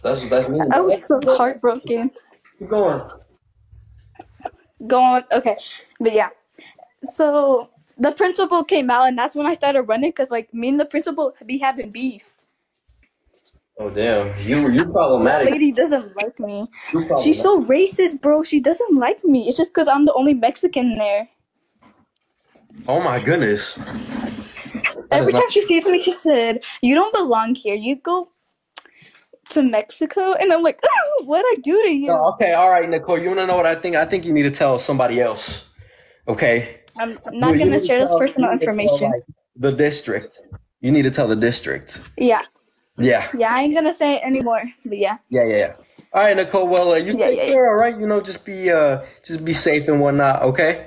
That's that's me. I was so heartbroken. Keep going. Go on. Okay. But yeah. So the principal came out, and that's when I started running because like me and the principal be having beef. Oh damn. You you're That problematic. lady doesn't like me. She's so racist, bro. She doesn't like me. It's just because I'm the only Mexican there. Oh my goodness. That Every is not- time she sees me, she said, "You don't belong here. You go to Mexico." And I'm like, "What I do to you?" No, okay, all right, Nicole. You wanna know what I think? I think you need to tell somebody else. Okay. I'm not You- gonna share this personal to tell, information. like, the district. You need to tell the district. Yeah, Yeah. yeah. I ain't gonna say it anymore. But yeah, Yeah, yeah, yeah. All right, Nicole. Well, uh, you Yeah, take yeah, yeah. care. All right. You know, just be uh, just be safe and whatnot. Okay.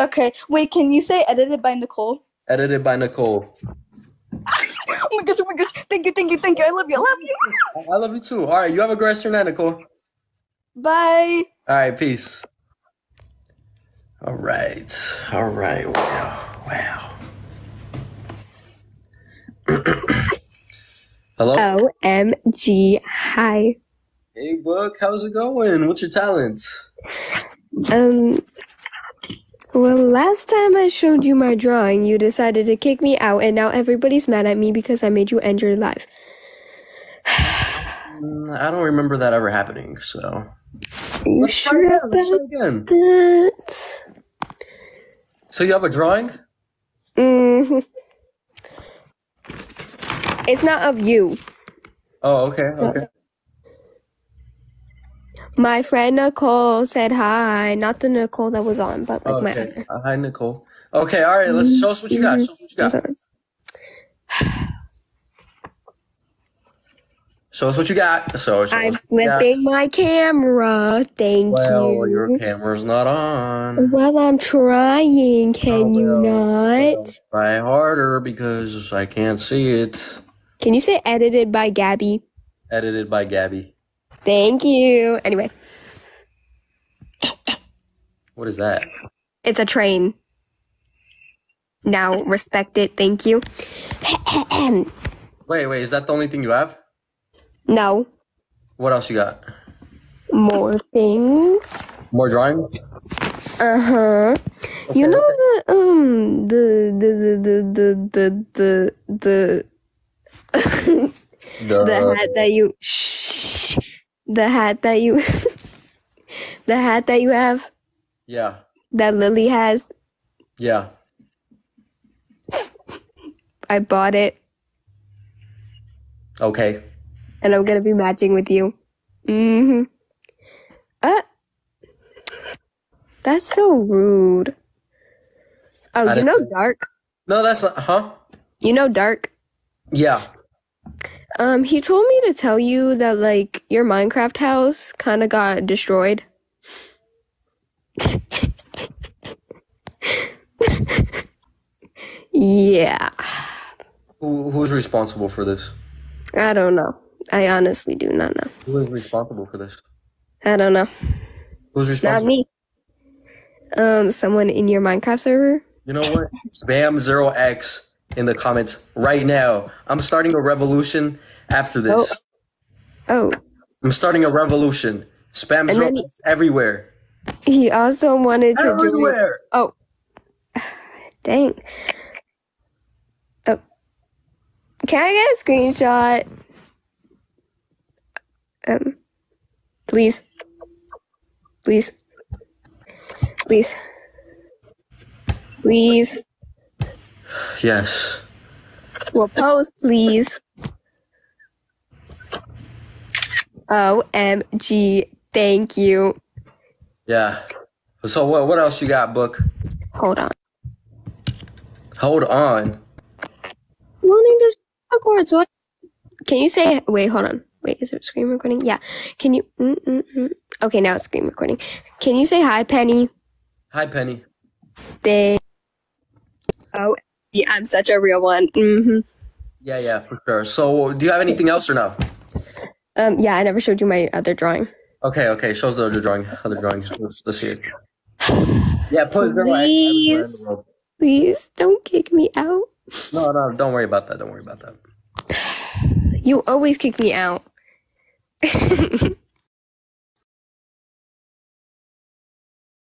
okay. Wait, can you say edited by Nicole? Edited by Nicole. Oh my gosh! Oh my gosh! Thank you, thank you, thank you. I love you. I love you. I love you too. All right. You have a great rest of your night, Nicole. Bye. All right. Peace. All right. All right. Wow. Wow. Hello. OMG. Hi. Hey, Book. How's it going? What's your talents? Um, well, last time I showed you my drawing, you decided to kick me out, and now everybody's mad at me because I made you end your life. Mm, I don't remember that ever happening. So. You Let's sure again. about Let's again. that? So you have a drawing? hmm It's not of you. Oh, okay. So- Okay. My friend Nicole said hi. Not the Nicole that was on, but like my Okay. other. Uh, hi, Nicole. Okay, all right. Let's show us what you got. Show us what you got. Show us what you got. So, I'm you got. flipping my camera. Thank Well, you. your camera's not on. Well, I'm trying. Can Oh, you not? Try harder because I can't see it. Can you say edited by Gabby? Edited by Gabby. Thank you. Anyway, What is that? it's a train. Now respect it. Thank you. Wait, wait. Is that the only thing you have? no What else you got? more things. More drawing? Uh huh. You know the um the the the the the the the the, the hat that you shh, the hat that you the hat that you have Yeah. that Lily has. Yeah. I bought it Okay. and I'm gonna be matching with you. Mm-hmm. Uh that's so rude. Oh, I you know Dark? No, that's not. Huh? You know Dark? Yeah. Um, he told me to tell you that like your Minecraft house kind of got destroyed. yeah, Who, who's responsible for this? I don't know. I honestly do not know. Who is responsible for this? I don't know. Who's responsible? Not me. Um, someone in your Minecraft server. You know what? Spam zero X in the comments right now. I'm starting a revolution after this. Oh, I'm starting a revolution. Spam he- everywhere. he also wanted to join. Everywhere. Oh, dang. Oh, can I get a screenshot? Um, please, please, please, please. Yes. Well, post, please. OMG, thank you. Yeah. So what? What else you got, book? Hold on. Hold on. Wanting to so I- Can you say, wait, hold on. Wait, is it screen recording? Yeah. Can you, mm, mm, mm. okay, now it's screen recording. Can you say hi, Penny? Hi, Penny. They. Oh, yeah, I'm such a real one. hmm Yeah, yeah, for sure. So, do you have anything else or no? Um, yeah, I never showed you my other drawing. Okay, okay. Show us the other drawing. Other drawings Let's, let's see. Yeah, put zero X everywhere Please, please don't kick me out. No, no, don't worry about that. Don't worry about that. You always kick me out.